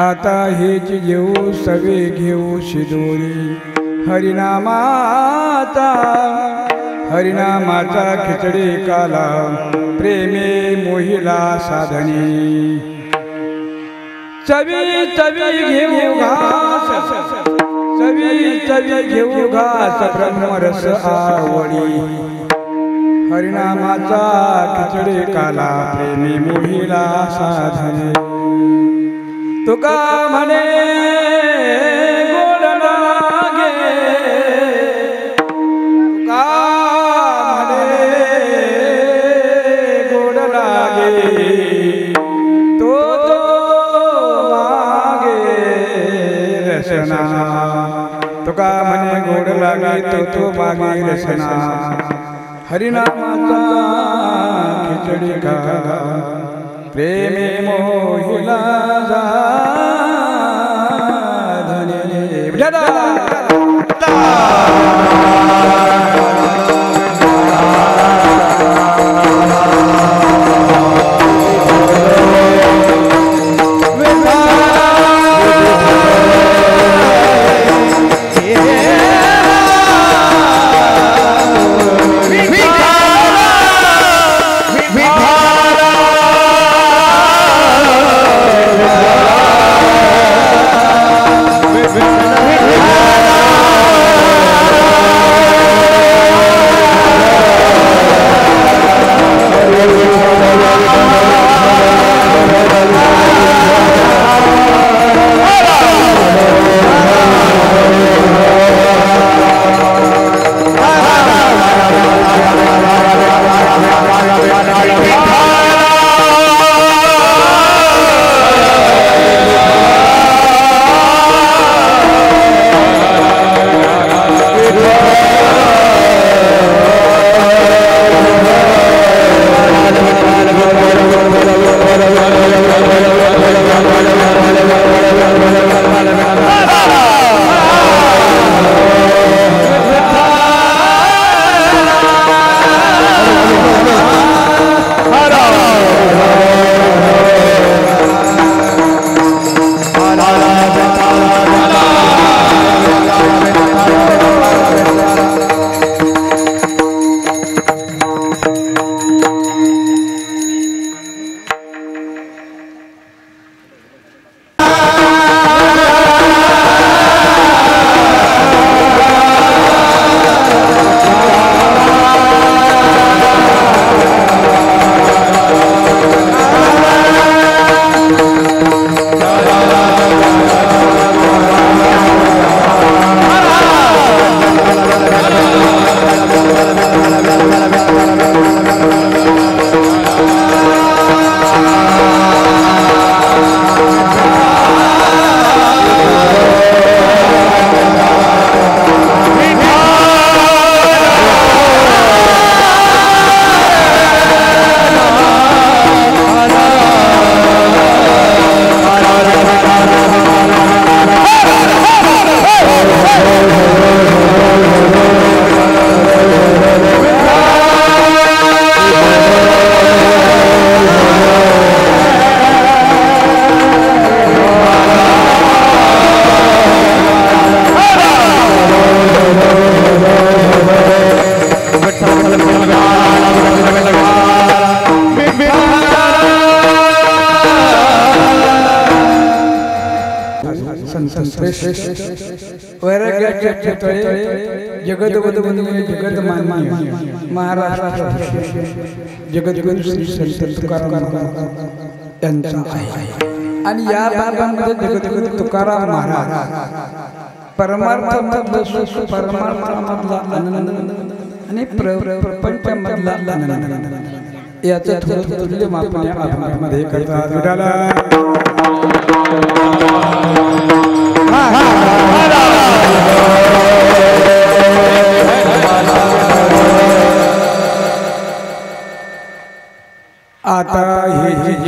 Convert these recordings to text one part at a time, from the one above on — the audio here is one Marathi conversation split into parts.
आता हेच घेऊ सवे घेऊ शिदोरी. हरिनामाचा हरिनामाचा खिचडी काला प्रेमे मोहिला साधनी. चवी चवी घेऊ घास चवी चवी घेऊ घास ब्रह्मरस आवडी. हरिनामाचा खिचडी काला प्रेमी मोहिला साधने. तुका म्हणे गोड लागे तुका म्हणे गोड लागे तो तो मागे रसना तुका म्हणे गोड लागे तो तो मागे रसना हरिनामाचा खिचडी का प्रेमे मोहिला वैराग्याचे जगद्गुरु श्री संत तुकाराम आहे. आणि या भागामध्ये जगद्गुरु तुकाराम महाराज परमार्थामधला सुख परमार्थामधला आनंद आणि प्रपंचामधला आनंद. याचं तुल्य मापन या करतात.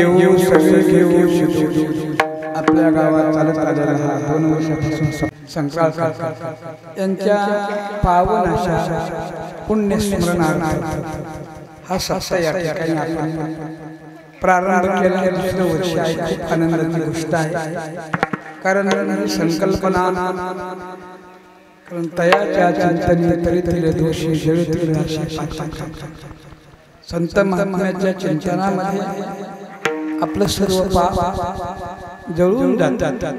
सगळे घेऊ शिदू आपल्या गावात चालत आलेला हा दोन वर्षापासून संक्रांत यांच्या पावन अशा पुण्यस्मरणार्थ हा सप्ताह या ठिकाणी आपण प्रारंभ केला. दुसरं वर्ष आहे. खूप आनंदाची गोष्ट आहे. कारण संकल्पना कारण तयाच्या चिंतनी तरी तरी दोषी पापाचा. संत महात्म्याच्या चिंतनामध्ये आपलं सर्व पाप जळून जातात.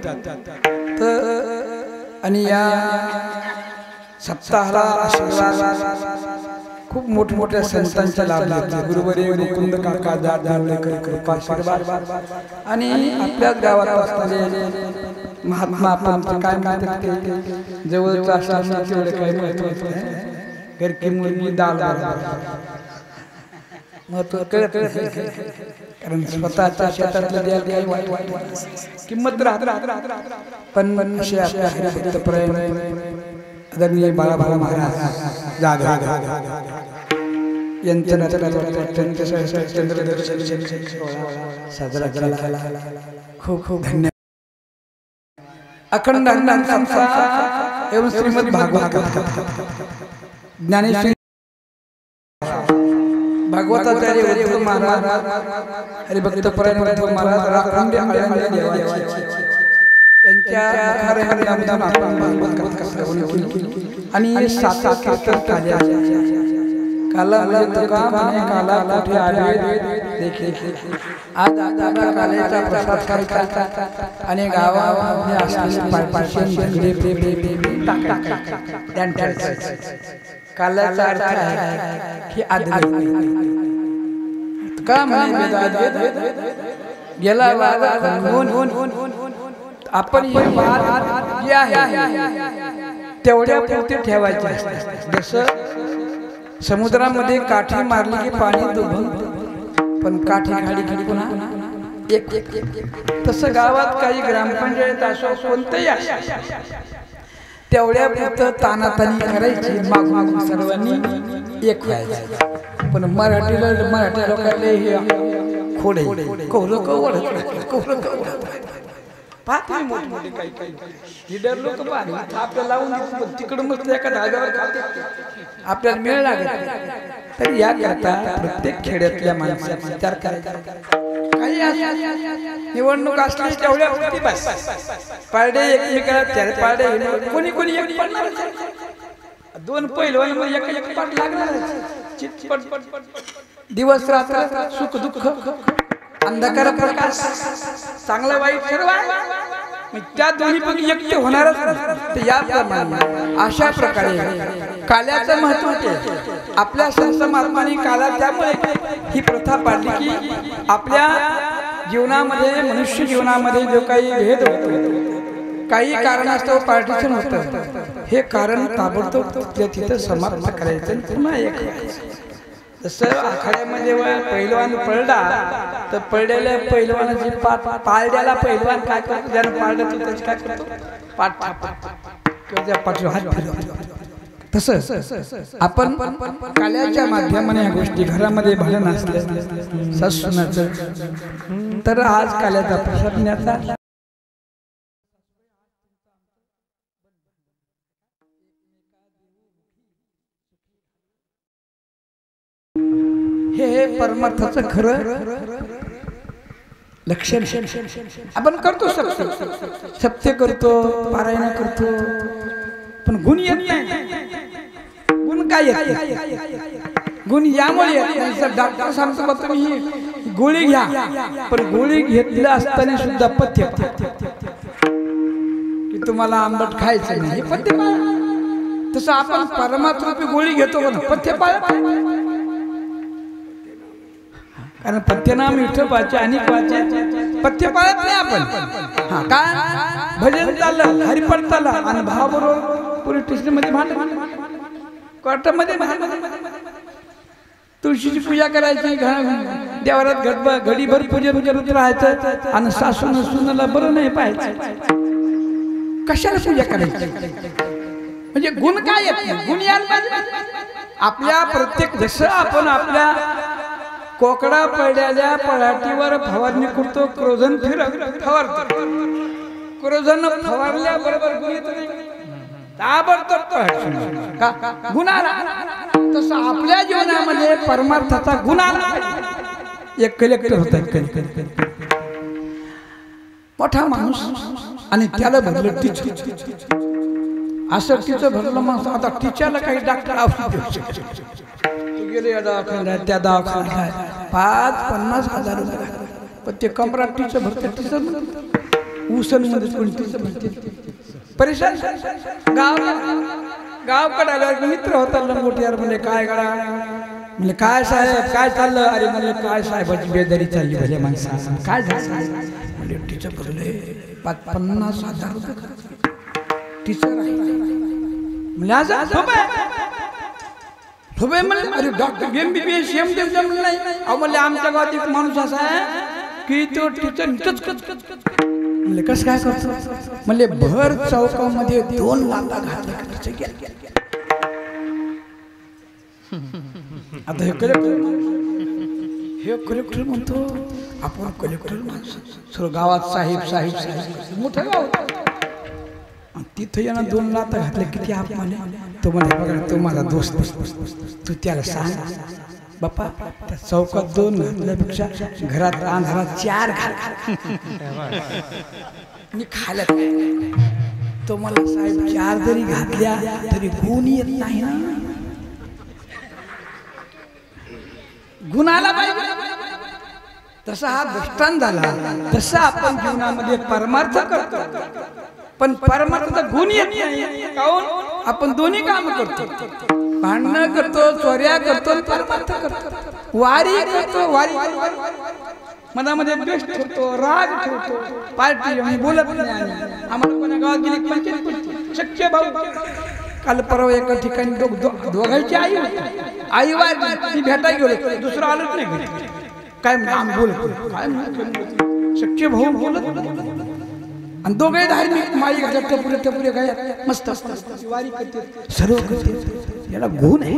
आणि या सप्ताहाला खूप मोठमोठ्या संतांचा लाभ घेतला. गुरुवरे मुकुंद काका दाद कृपा आशीर्वाद. आणि आपल्याच गावात असणारे महात्मा आपण काय म्हणतात जवळचं असणार तेवढं काय महत्त्व घरकी मुलगी दाल महत्त्व कळत. कारण स्वतःच्या शेतातलं वाईट वाईट किंमत राहत राहत राहत राहत पण पण असे आपल्या हरिभक्त प्रेम आदरणीय बाळाभाऊ महाराज जाधव यांचं अत्यंत चंद्रदर्शन साजरा केला. खूप खूप धन्यवाद अखंड एवं श्रीमद भागवत कथा. ज्ञानेश्वरी उद्धव महाराज हरिभक्त उद्धव महाराज राखंडे आळंदी देवाची यांच्या मुखारहन नामदान आपण भागवत श्रवण केली आणि सात कीर्तन काल्या काला म्हणजे तुका म्हणे काला कुठे आले देखील आज आता कालेचा प्रसाद करता आणि गावामध्ये असलेले पायपाशन झगडे प्रे कालाचा अर्थ आहे की गेला आपण हे वाद जे आहे. तेवढ्या पुरते ठेवायचे. जसं समुद्रामध्ये काठी मारली की पाणी दुभंगतं. पण काठी खाली खाली पुन्हा एक. तसं गावात काही ग्रामपंचायत असो. कोणतंही असो. तेवढ्या फक्त तानातानी करायची माग मागून सर्वांनी एक व्हायचं. पण मराठीला मराठी लोकांना हे खोडे कौरं कवड कौरं कवड पाहते मोठे मोठे काही काही लिडर लोक पाहते आपल्याला लावून देतात, पण तिकडं मस्त एका धाग्यावर खाते आपल्याला मिळ लागत तर या करता प्रत्येक खेड्यातल्या माणसाचा विचार करायचा. काही निवडणूक असली तेवढ्या पुरती बस. पारडे एकमेकाला चार पारडे कोणी कोणी एक पडणारच आहे. दोन पहिलवान मग एक एक पाठ लागणार चितपट दिवस रात्र सुख दुःख अंधकार प्रकाश. चांगला वाईट सर्व त्या दोन्हीपैकी एक होणारच तर याप्रमाणे अशा प्रकारे काल्याचं महत्त्व ते. आपल्या संत महात्माने काला त्यामुळे ही प्रथा पाडली की आपल्या जीवनामध्ये मनुष्य जीवनामध्ये जो काही भेद होतो काही कारणास्तव पार्टीशन होतं हे कारण ताबडतोब तिथं समाप्त करायचं पुन्हा एक व्हायचं. जसं आखाड्यामध्ये म्हणजे पहिलवान पळला तर पळलेल्या पहिलवानाची पाठ पाळड्याला पहिलवान काय करतो ज्यानं पाळलं तो त्याची काय करतो पाठ थापतो. किंवा त्या पाठीवर हात फिरवतो तसं आपण काल्याच्या माध्यमाने या गोष्टी घरामध्ये भांडण असल्या सासूनाचं तर आज काल्याचा प्रसाद हे हे परमार्थाचं खरं लक्षण आपण करतो सत्य. सत्य करतो पारायण करतो. पण गुण येत नाही. गुण काय येत गुण यामुळे येत डॉक्टर सांगतो बा तुम्ही गोळी घ्या. पण गोळी घेतलं असताना सुद्धा पथ्य. की तुम्हाला आंबट खायचं नाही. पथ्य तसं आपण परमात्रूपी गोळी घेतो पथ्य पाळ कारण पथ्यनाम विठोबाचे आणि वाचे पथ्य पाळत नाही आपण. हा काय भजन चाललं हरिपट चाललं आणि भावाबरोबर पोलीस स्टेशनमध्ये भांडण. कोर्टामध्ये भांडण. तुळशीची पूजा करायची घ- देवारात घडब घडीभर पूजन करत राहायचं आणि सासून सुनाला बरं नाही पाहायचं. कशाला पूजा करायची? म्हणजे गुण काय येत गुण यायला आपल्या प्रत्येक जसं आपण आपल्या कोकडा पडल्याल्या पळाटीवर फवारणी करतो क्रोधन फिर फवारतो. क्रोधन फवारल्या बरोबर ताबडतोब पळायचं. का? गुन्हा तसं आपल्या जीवनामध्ये परमार्थाचा गुन्हा एक कलेक्टर होता एक कलेक्टर मोठा माणूस आणि त्याला भरलं टीचर असं टीचर भरलं माणूस. आता टीचरला काही डॉक्टर औषध गेले या दवाखान्यात त्या दवाखान्यात पाच पन्नास हजार रुपये लागले. पण ते कमरात टीचर भरते तिचं उसनमध्ये कोणी टीचर म्हणते परेशान गाव गावकडे आल्यावर मित्र होता लंगोटी यार म्हणजे काय गाडा म्हणजे काय साहेब काय चाललं अरे म्हणजे काय साहेबाची बेदारी चालली भले माणसा काय झालं म्हणजे तिचं भरले पाच पन्नास हजार रुपये तिचं म्हणजे आज झोपाय म्हणले अरे doctor M B B S M D जमलं नाही अहो म्हणले आमच्या गावात एक माणूस असा आहे की तो टीचर कच कच कच कच म्हणले कसं काय करतो? म्हणले भर चौकामध्ये दोन लाता घातल्या आता हे कलेक्टर हे कलेक्टर म्हणतो आपण कलेक्टर माणसं. सर्व गावात साहेब साहेब साहेब मोठं गाव आणि तिथं येणं दोन लाता घातल्या किती आपण तो म्हणे बघा तो माझा दोस्त तू त्याला सांग बाप्पा त्या चौकात दोन घातल्यापेक्षा घरात अंधारात चार घाल. मी खायला तो मला साहेब चार जरी घातल्या तरी गुण येत नाही ना. गुणाला पाहिजे. तसा हा दृष्टांत झाला. तसं आपण जीवनामध्ये परमार्थ करतो. पण परमात्माचा गुण येत नाही. काऊन आपण दोन्ही काम करतो. भांडणं करतो चोऱ्या करतो परमार्थ करतो. वारी करतो वारी. मनामध्ये द्वेष ठेवतो राग ठेवतो. पार्टी आम्ही बोलत नाही. आम्हाला कोणा गावात गेली पंचायत शक्य भाऊ. काल परवा एका ठिकाणी दोघांची आई होती. आई वार ती भेटाय गेलो. दुसरं आलंच नाही काय आम्ही बोलतो काय शक्य भाऊ बोलत आणि दोघे धार्मिक माई घालतात टपुरे टपुरे काय मस्त असतात वारी करते सर्व करते याला गुण आहे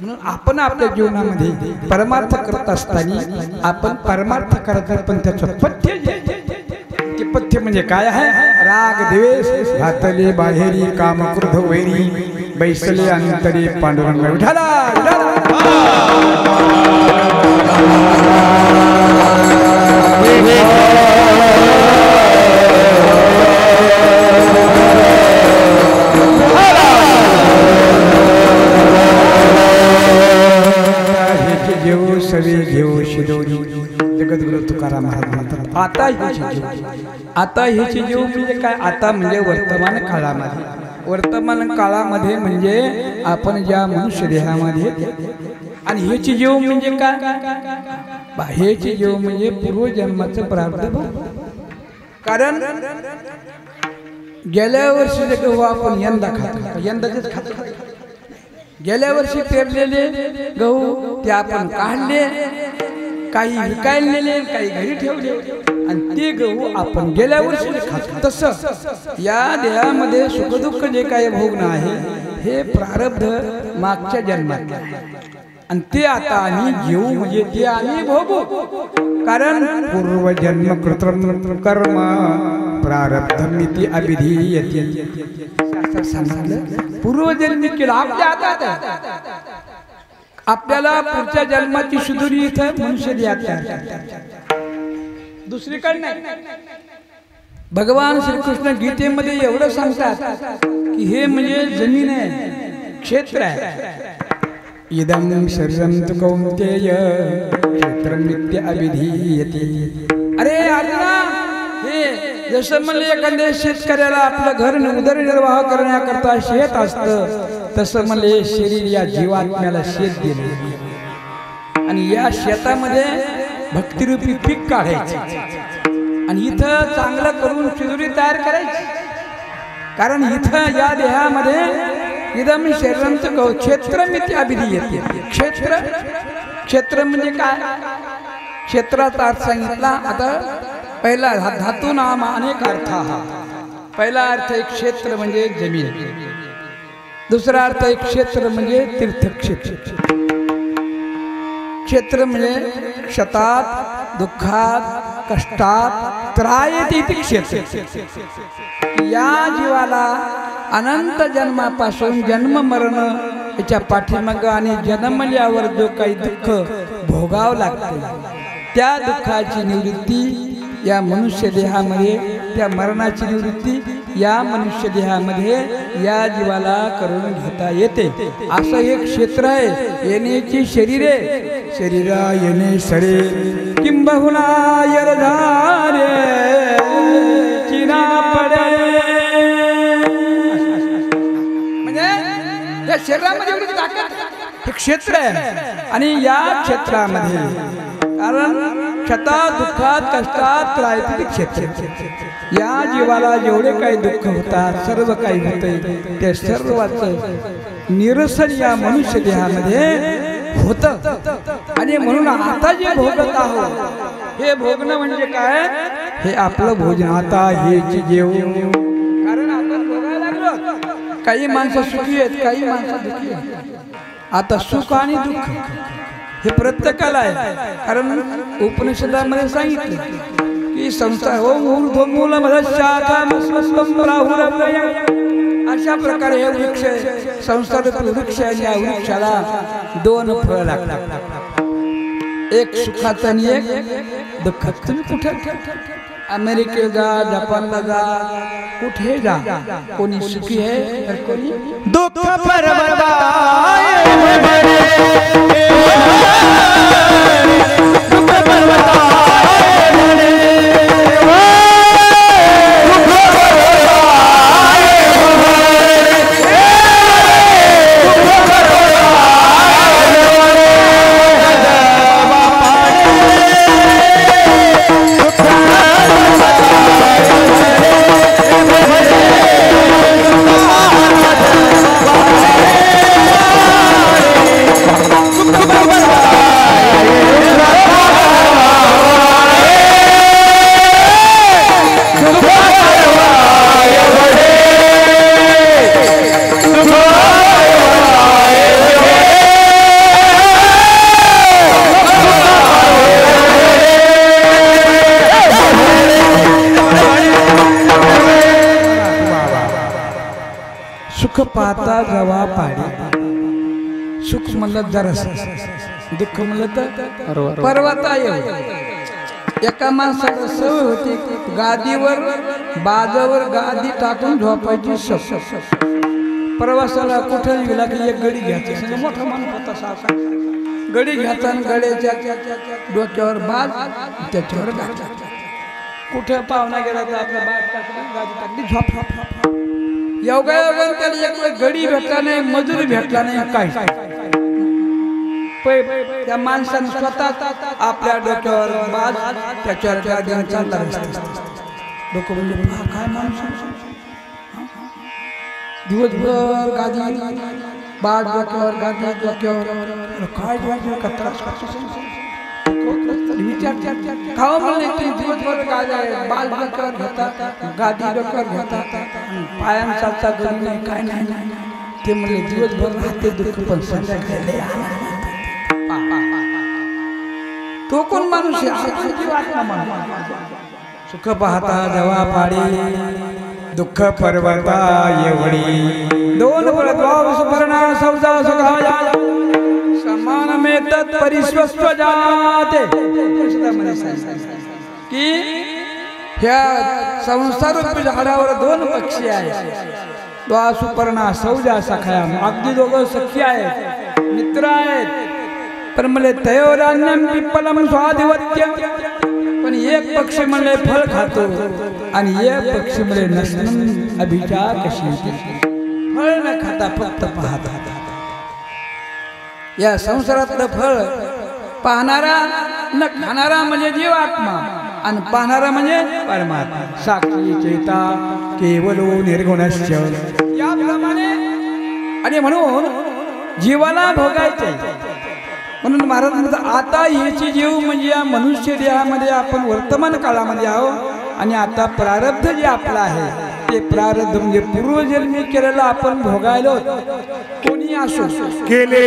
म्हणून आपण आपल्या जीवनामध्ये परमार्थ करत असताना आपण परमार्थ करत पण त्याचं पथ्य ते पथ्य म्हणजे काय आहे? राग द्वेष घातले बाहेरी काम क्रोध वैरी बैसले अंतरी पांडुरंग विठाला विठाला. हेचे घेऊ सवे घेऊ शिदोरी जगद्गुरु तुकाराम महाराज आता हेचे जीव आता हेचे जीव म्हणजे काय? आता म्हणजे वर्तमान काळामध्ये. वर्तमान काळामध्ये म्हणजे आपण ज्या मनुष्य देहामध्ये आणि हेचे जीव म्हणजे काय? बा, हेचे जीव म्हणजे पूर्वजन्माचं प्रार्थ कारण गेल्या वर्षी जे गहू हो आपण यंदा खातो यंदाचेच खातो गेल्या वर्षी पेरलेले गहू ते आपण काढले काही विकायला नेले काही घरी ठेवले. आणि ते गहू आपण गेल्या वर्षी खातो तसं या देहामध्ये सुखदुःख जे काही भोगणं आहे हे प्रारब्ध मागच्या जन्मात आहे. आणि ते आता आम्ही घेऊ म्हणजे ते आम्ही भोगू. कारण पूर्वजन्म कृत्रिम कर्म अभिधीयते। आहे. आपल्याला पुढच्या जन्माची सुधुरी इथं मनुष्य दुसरीकडे भगवान श्रीकृष्ण गीतेमध्ये एवढं सांगतात की हे म्हणजे ज़मीन आहे, क्षेत्र आहे. इदं शरीरं तु क्षेत्रमित्य अभिधीयते. अरे अर्जुना, हे जसं म्हणले एखाद्या शेतकऱ्याला आपलं घर उदरनिर्वाह करण्याकरता शेत असतं तसं म्हणले शरीर या जीवात्म्याला शेत दिले. आणि या शेतामध्ये भक्तिरूपी पीक काढायचे. आणि इथं चांगलं करून चिजुरी तयार करायची. कारण इथं या देहामध्ये इदम शरीरांचं गौ क्षेत्र मिती येते. क्षेत्र? क्षेत्र म्हणजे काय? क्षेत्राचा अर्थ सांगितला आता पहिला धा- धातू नाम अनेक अर्थ. हा पहिला अर्थ एक क्षेत्र म्हणजे जमीन. दुसरा अर्थ एक क्षेत्र म्हणजे तीर्थक्षेत्र. क्षेत्र म्हणजे क्षतात दुःखात कष्टात त्रायत क्षेत्र. या जीवाला अनंत जन्मापासून जन्म मरण याच्या पाठीमाग आणि जन्मल्यावर जो काही दुःख भोगावं लागते त्या दुःखाची निवृत्ती या मनुष्य देहामध्ये त्या मरणाची निवृत्ती या मनुष्य देहामध्ये या जीवाला करून घेता येते. असं एक क्षेत्र आहे येण्याची शरीरे शरीरा येणे सरे. किंबहुना यरधारे चिना पडे. म्हणजे या शरीरामध्ये एवढी ताकद. हे क्षेत्र आहे. आणि या क्षेत्रामध्ये कारण क्षता दुःखात कष्टात राहते क्षेत्र या जीवाला जेवढे काही दुःख होतात सर्व काही होते ते सर्वाच निरसन या मनुष्य देहामध्ये होत. आणि म्हणून आता जे भोगत आहोत हे भोगणं म्हणजे काय? हे आपलं भोजन. आता हे जेवण. कारण आपण भोगायला लागलो. काही माणसं सुखी आहेत काही माणसं दुखी आहेत. आता सुख आणि दुःख. हे संस्था हो अशा प्रकारे हे वृक्ष संसार वृक्ष या वृक्षाला दोन फळ लागतात. एक सुखाचं आणि एक दुःखाचं. तुम्ही कुठे? जा, जपानला जा, कुठे जा? कोणी सुखी आहे तर कोणी दुःख पर्वता पाहता जवा पाडी सुख म्हणलं जरस दुःख म्हणलं तर पर्वता येऊ एका माणसाला सवय होती गादीवर बाजावर गादी टाकून झोपायची सवय. प्रवासाला कुठं गेला की एक गडी घ्यायची मोठा माणूस होता सासा गडी घ्यायचा आणि गड्याच्या डोक्यावर बाज त्याच्यावर कुठे कुठं पाहुणा गेला तर आपल्या बाज टाकली गादी टाकली झोप झोप झोप. योगा त्याला एक गडी भेटला नाही मजुरी भेटला नाही, काय? त्या माणसाने स्वतः आपल्या डोक्यावर बाज त्याच्यावर त्या दिन डोकं म्हणजे काय माणूस? दिवसभर गादी बाज डोक्यावर, गादी डोक्यावर. काय डोक्यावर का त्रास करतोस? म्हणले की दिवसभर गादी बाज डोक्यावर घेतात गादी डोक्यावर घेतात पायांचा गडी नाही काय नाही. नाही. ते म्हणले दिवसभर राहते दुःख पण संध्याकाळी तो कोण माणूस सुख पाहता जवा पाडी दुःख पर्वता एवढी. दोन द्वाव सुपर्णा सौदा सुखाया. समान मे तत् परिस्वस्थ जाते की ह्या संसारूपी झाडावर दोन पक्षी आहेत. द्वा सुपर्णा सौजा सखाया अगदी दोघं सखी आहेत. मित्र आहेत. पण म्हणले तयोरान्यम पिप्पलम स्वाधिवत्य. पण एक पक्षी म्हणले फळ खातो. आणि एक पक्षी म्हणले नसन अभिचार कशी फळ न खाता फक्त पाहत. या संसारातलं फळ पाहणारा न खाणारा म्हणजे जीवात्मा. आणि पाहणारा म्हणजे परमात्मा. साक्षी चेता केवलो निर्गुणश्च याप्रमाणे आणि म्हणून जीवाला भोगायचे. म्हणून महाराज म्हणतात आता याची जीव म्हणजे या मनुष्य देहामध्ये आपण वर्तमान काळामध्ये आहोत आणि आता प्रारब्ध जे आपलं आहे ते प्रारब्ध म्हणजे पूर्वजन्मी केलेलं आपण भोगायलो कोणी असो. केले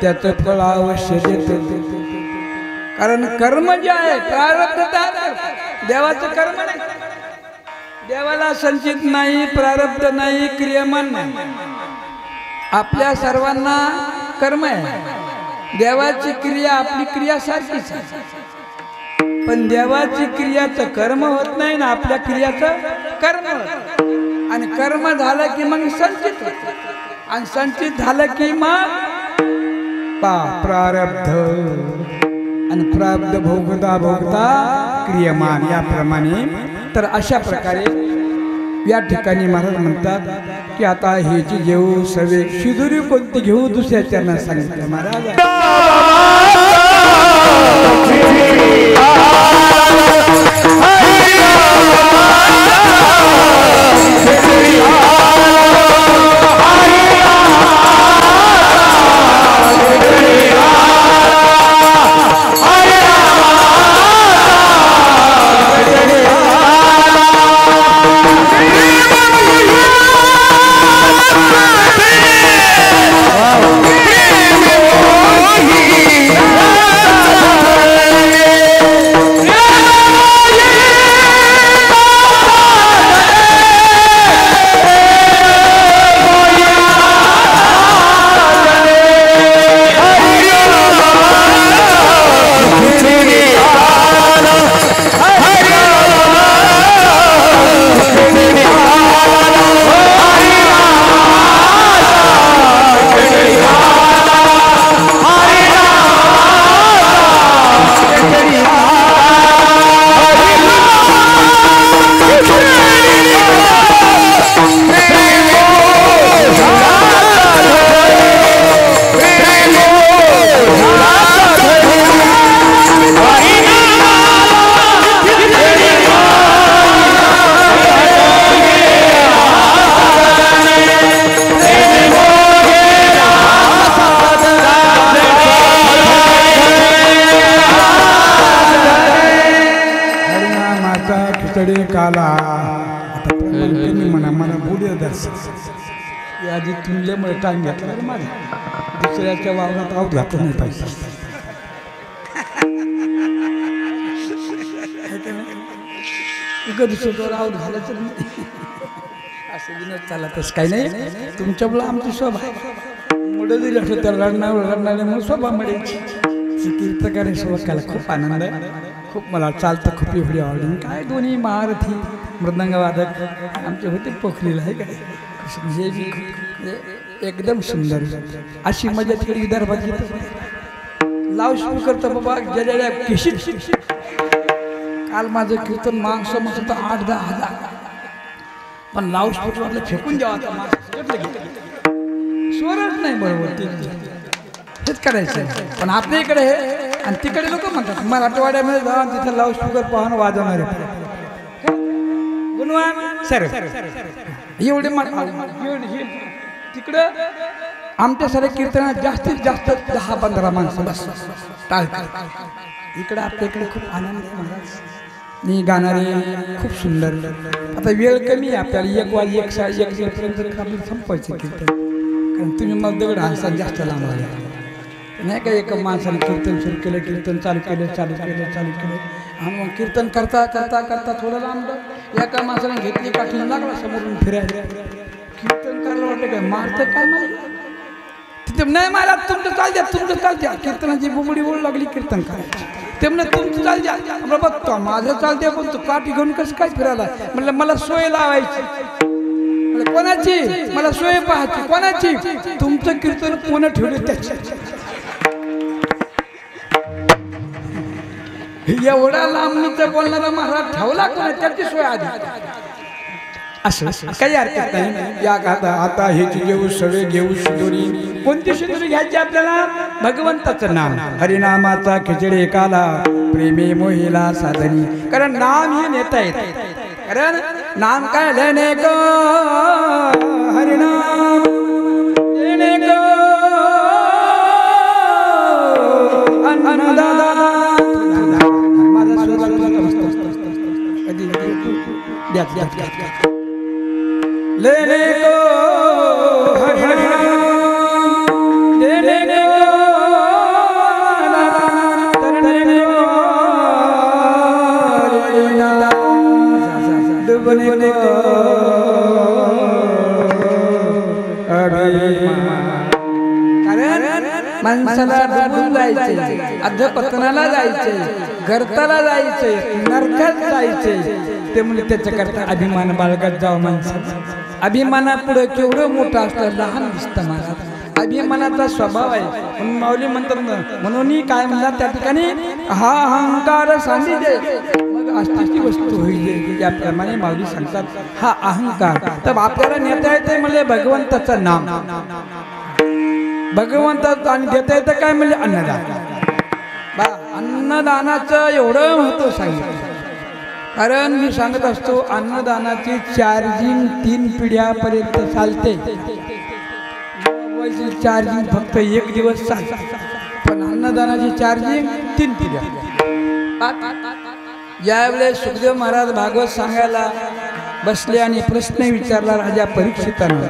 त्याचं फळ अवश्य देत. कारण कर्म जे आहे प्रारब्ध देवाचं कर्म नाही. देवाला संचित नाही प्रारब्ध नाही क्रियमान नाही. आपल्या सर्वांना कर्म आहे. देवाची क्रिया आपली क्रिया सारखीच आहे. पण देवाची क्रियाचं कर्म होत नाही ना आपल्या क्रियाचं कर्म आणि कर्म झालं की मग संचित आणि संचित झालं की मग पा प्रारब्ध आणि प्रारब्ध भोगता भोगता क्रियमान याप्रमाणे तर अशा प्रकारे या ठिकाणी महाराज म्हणतात की आता हे जी घेऊ सवे शिदुरी कोणती घेऊ दुसऱ्या त्यांना सांगितलं महाराज खिचडी काला आता कमी म्हणा मला बोलू दर्शन या आधी तुंडल्यामुळे टाइम घेतला रे माझा दुसऱ्याच्या वावरात आऊट घातलं नाही पाहिजे कधी स्वतःवर झालं तर नाही असं विनोद चालला तसं काही नाही तुमच्यामुळं आमची स्वभाव मुलं असलं तर रडणार रडणारे स्वभाव मिळेल कीर्तकाने सोबत केला खूप आनंद आहे खूप मला चालतं खूप एवढी आवडली काय दोन्ही महारथी मृदंगवादक आमचे होते पोखरीला आहे काय? म्हणजे बी म्हणजे एकदम सुंदर. अशी मजा तिकडे विदर्भात लाव सुरू करतो बाबा ज्या किशीत. काल माझं कीर्तन मागचं मग होतं आठ दहा हजार. पण लाऊड स्पीकरला फेकून द्यावा आता स्वरच नाही बरोबर ते हेच करायचं. पण आपल्या इकडे हे आणि तिकडे लोक म्हणतात मराठवाड्यामध्ये जा आणि तिथं लव स्पीकर पाहून वाजवणारे गुणवान सर एवढे तिकडं एवढे सारे तिकडं कीर्तनात जास्तीत जास्त दहा पंधरा माणसं बस टाळतात इकडं आपल्या इकडे खूप आनंद आहे महाराज. मी गाणारे खूप सुंदर. आता वेळ कमी आहे आपल्याला एक वाज एक सा एक संपवायचं कीर्तन. कारण तुम्ही मग दगड हालसा जास्त लांब लागला नाही का एका माणसाने कीर्तन सुरू केलं कीर्तन चालू केलं चालू केलं चालू केलं. आणि मग कीर्तन करता करता करता थोडं लांब एका माणसाने घेतली काठीनं लागला समोरून फिरायला. कीर्तन करायला वाटलं काय मारतं काय माहिती? तिथे नाही मारा तुमचं चाल द्या तुमचं चाल द्या. कीर्तनाची बुबडी ओढ लागली कीर्तन करायची. ते म्हणलं तुमचं चाल द्या. म्हणलं बघतो माझं चालते पण तू काठी घेऊन कसं काय फिरायला? म्हणलं मला सोय लावायची. कोणाची? मला सोय पाहायची. कोणाची? तुमचं कीर्तन कोण ठेवलं त्याची एवढा लांबणीचं बोलणारा महाराज ठेवला कोणा? त्याची सोय आधी. असं काही हरकत नाही. या गाता आता हे घेऊ सगळे घेऊ शिदोरी. कोणती शिदोरी घ्यायची आपल्याला? भगवंताचं नाम. हरिनामाचा खिचडी काला प्रेमी मोहिला साधनी. कारण नाम हे नेता येत कारण नाम काय? लेणे हरिनाम. लेने को देने हरिनाम डूबने को माणसाला डुबून जायचे अध्यपतनाला जायचे गर्ताला जायचे नरकात जायचे. ते म्हणजे त्याच्याकरता अभिमान बाळगत जावं माणसाचा अभिमानापुढे केवढं मोठं असतं लहान दिसतं महाराज अभिमानाचा स्वभाव आहे. म्हणून माऊली म्हणतात ना म्हणून काय म्हणतात त्या ठिकाणी हा अहंकार सांगितले मग वस्तू होईल याप्रमाणे माऊली सांगतात हा अहंकार. तर आपल्याला नेता येते म्हणजे भगवंताचं नाम. भगवंताचं आणि देता येतं काय म्हणजे अन्नदान. बा अन्नदानाचं एवढं महत्त्व सांगितलं. कारण मी सांगत असतो अन्नदानाची चार्जिंग तीन पिढ्यापर्यंत चालते. मोबाईलची चार्जिंग फक्त एक दिवस चालते. पण अन्नदानाची चार्जिंग तीन पिढ्या. ज्यावेळेस सुखदेव महाराज भागवत सांगायला बसले आणि प्रश्न विचारला राजा परीक्षितांना.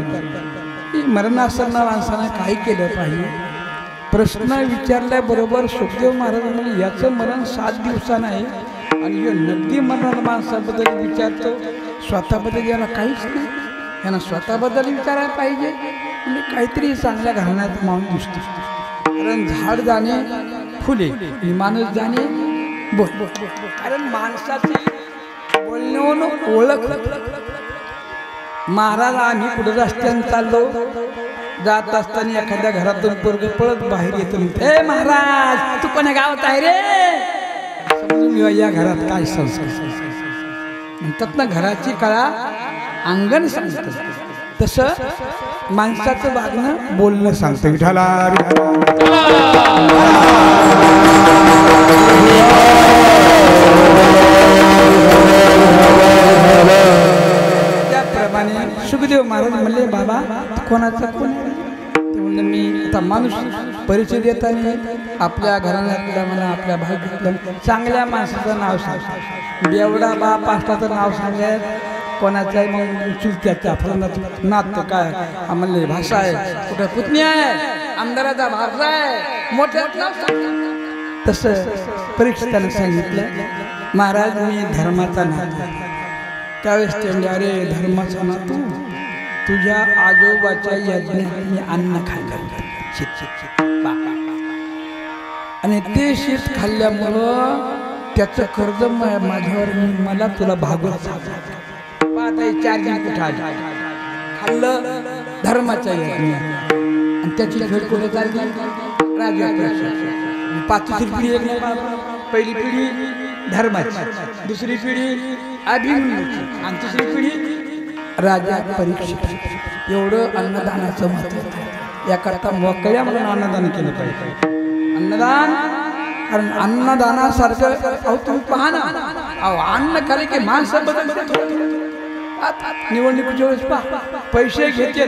मरणासन्न माणसानं काय केलं पाहिजे? प्रश्न विचारल्याबरोबर सुखदेव महाराजांनी याचं मरण सात दिवसानं आहे. आणि हे नगदी मरण माणसाबद्दल विचारतो. स्वतःबद्दल याला काहीच नाही. यांना स्वतःबद्दल विचारायला पाहिजे. म्हणजे काहीतरी चांगल्या घालण्यात माणूस दिसतो. कारण झाड जाणे फुले माणूस जाणे बोल कारण माणसाची बोलण्यावरून ओळख महाराज आम्ही पुढे रस्त्याने चाललो. जात असताना एखाद्या घरातून पोरग पळत बाहेर येतो हे ए महाराज तू कोण्या गावात आहे रे? समजून या घरात काय संस्कार. म्हणतात ना घराची कळा अंगण सांगत तसं माणसाचं वागणं बोलणं सांगतं. विठाला आणि सुखदेव महाराज म्हणले बाबा कोणाचा कोण मी आता माणूस परिचय देताना आपल्या घराण्यातल्या मला आपल्या भागातल्या चांगल्या माणसाचं नाव सांग. बेवडा बाप असताचं नाव सांगेल कोणाचं मग चुलत्याच्या फलनात नात काय? हा म्हणले भाषा आहे कुठं पुतणी आहे आमदाराचा भाषा आहे मोठ्या नाव तसं परीक्षितानं सांगितलं महाराज मी धर्माचा नात त्यावेळेस ते म्हणजे अरे धर्माचा ना तू तुझ्या आजोबाच्या यज्ञात मी अन्न खाल्लं. शीत शीत शीत आणि ते शीत खाल्ल्यामुळं त्याचं कर्ज माझ्यावर मी मला तुला भागवत सांगतो. चार कुठं खाल्लं धर्माच्या यज्ञ आणि त्याची खेळ कुठे चालली? राजा पाचवी पिढी पहिली पिढी धर्माची. दुसरी पिढी अभिमन्यूची आणि तिसरी पिढी राजा परीक्षित. एवढं अन्नदानाचं महत्त्व आहे. याकरता मोकळ्या म्हणून अन्नदान केलं पाहिजे. अन्नदान कारण अन्नदानासारखं अहो तुम्ही पहा ना. अहो अन्न खाले की माणसं बदलते निवडणुकीच्या वेळेस पहा. पैसे घेते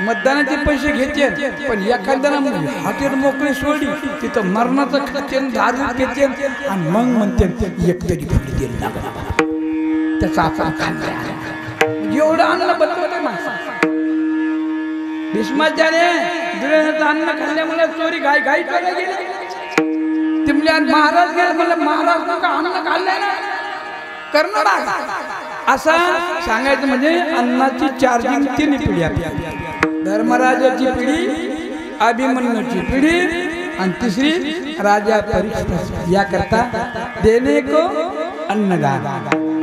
मतदानाचे पैसे घेते पण एखाद्याला हॉटेल मोकळी सोडली तिथं मरणाचं खाते दारू घेते आणि मग म्हणते एकतरी फुली देईल त्याचा आपण खाल्ला म्हणजे एवढं अन्न बदलत माणसं. भीष्माचार्य दुर्योधनाचं अन्न खाल्ल्यामुळे चोरी घाई घाई करायला गेले. तिमल्या आणि महाराज गेले म्हणलं महाराज अन्न खाल्लं ना करणं असं सांगायचं म्हणजे अन्नाची चार्जिंग तीन पिढी आपल्या धर्मराजाची पिढी अभिमन्यूची पिढी आणि तिसरी राजा परीक्षित याकरता देणे को अन्नदान.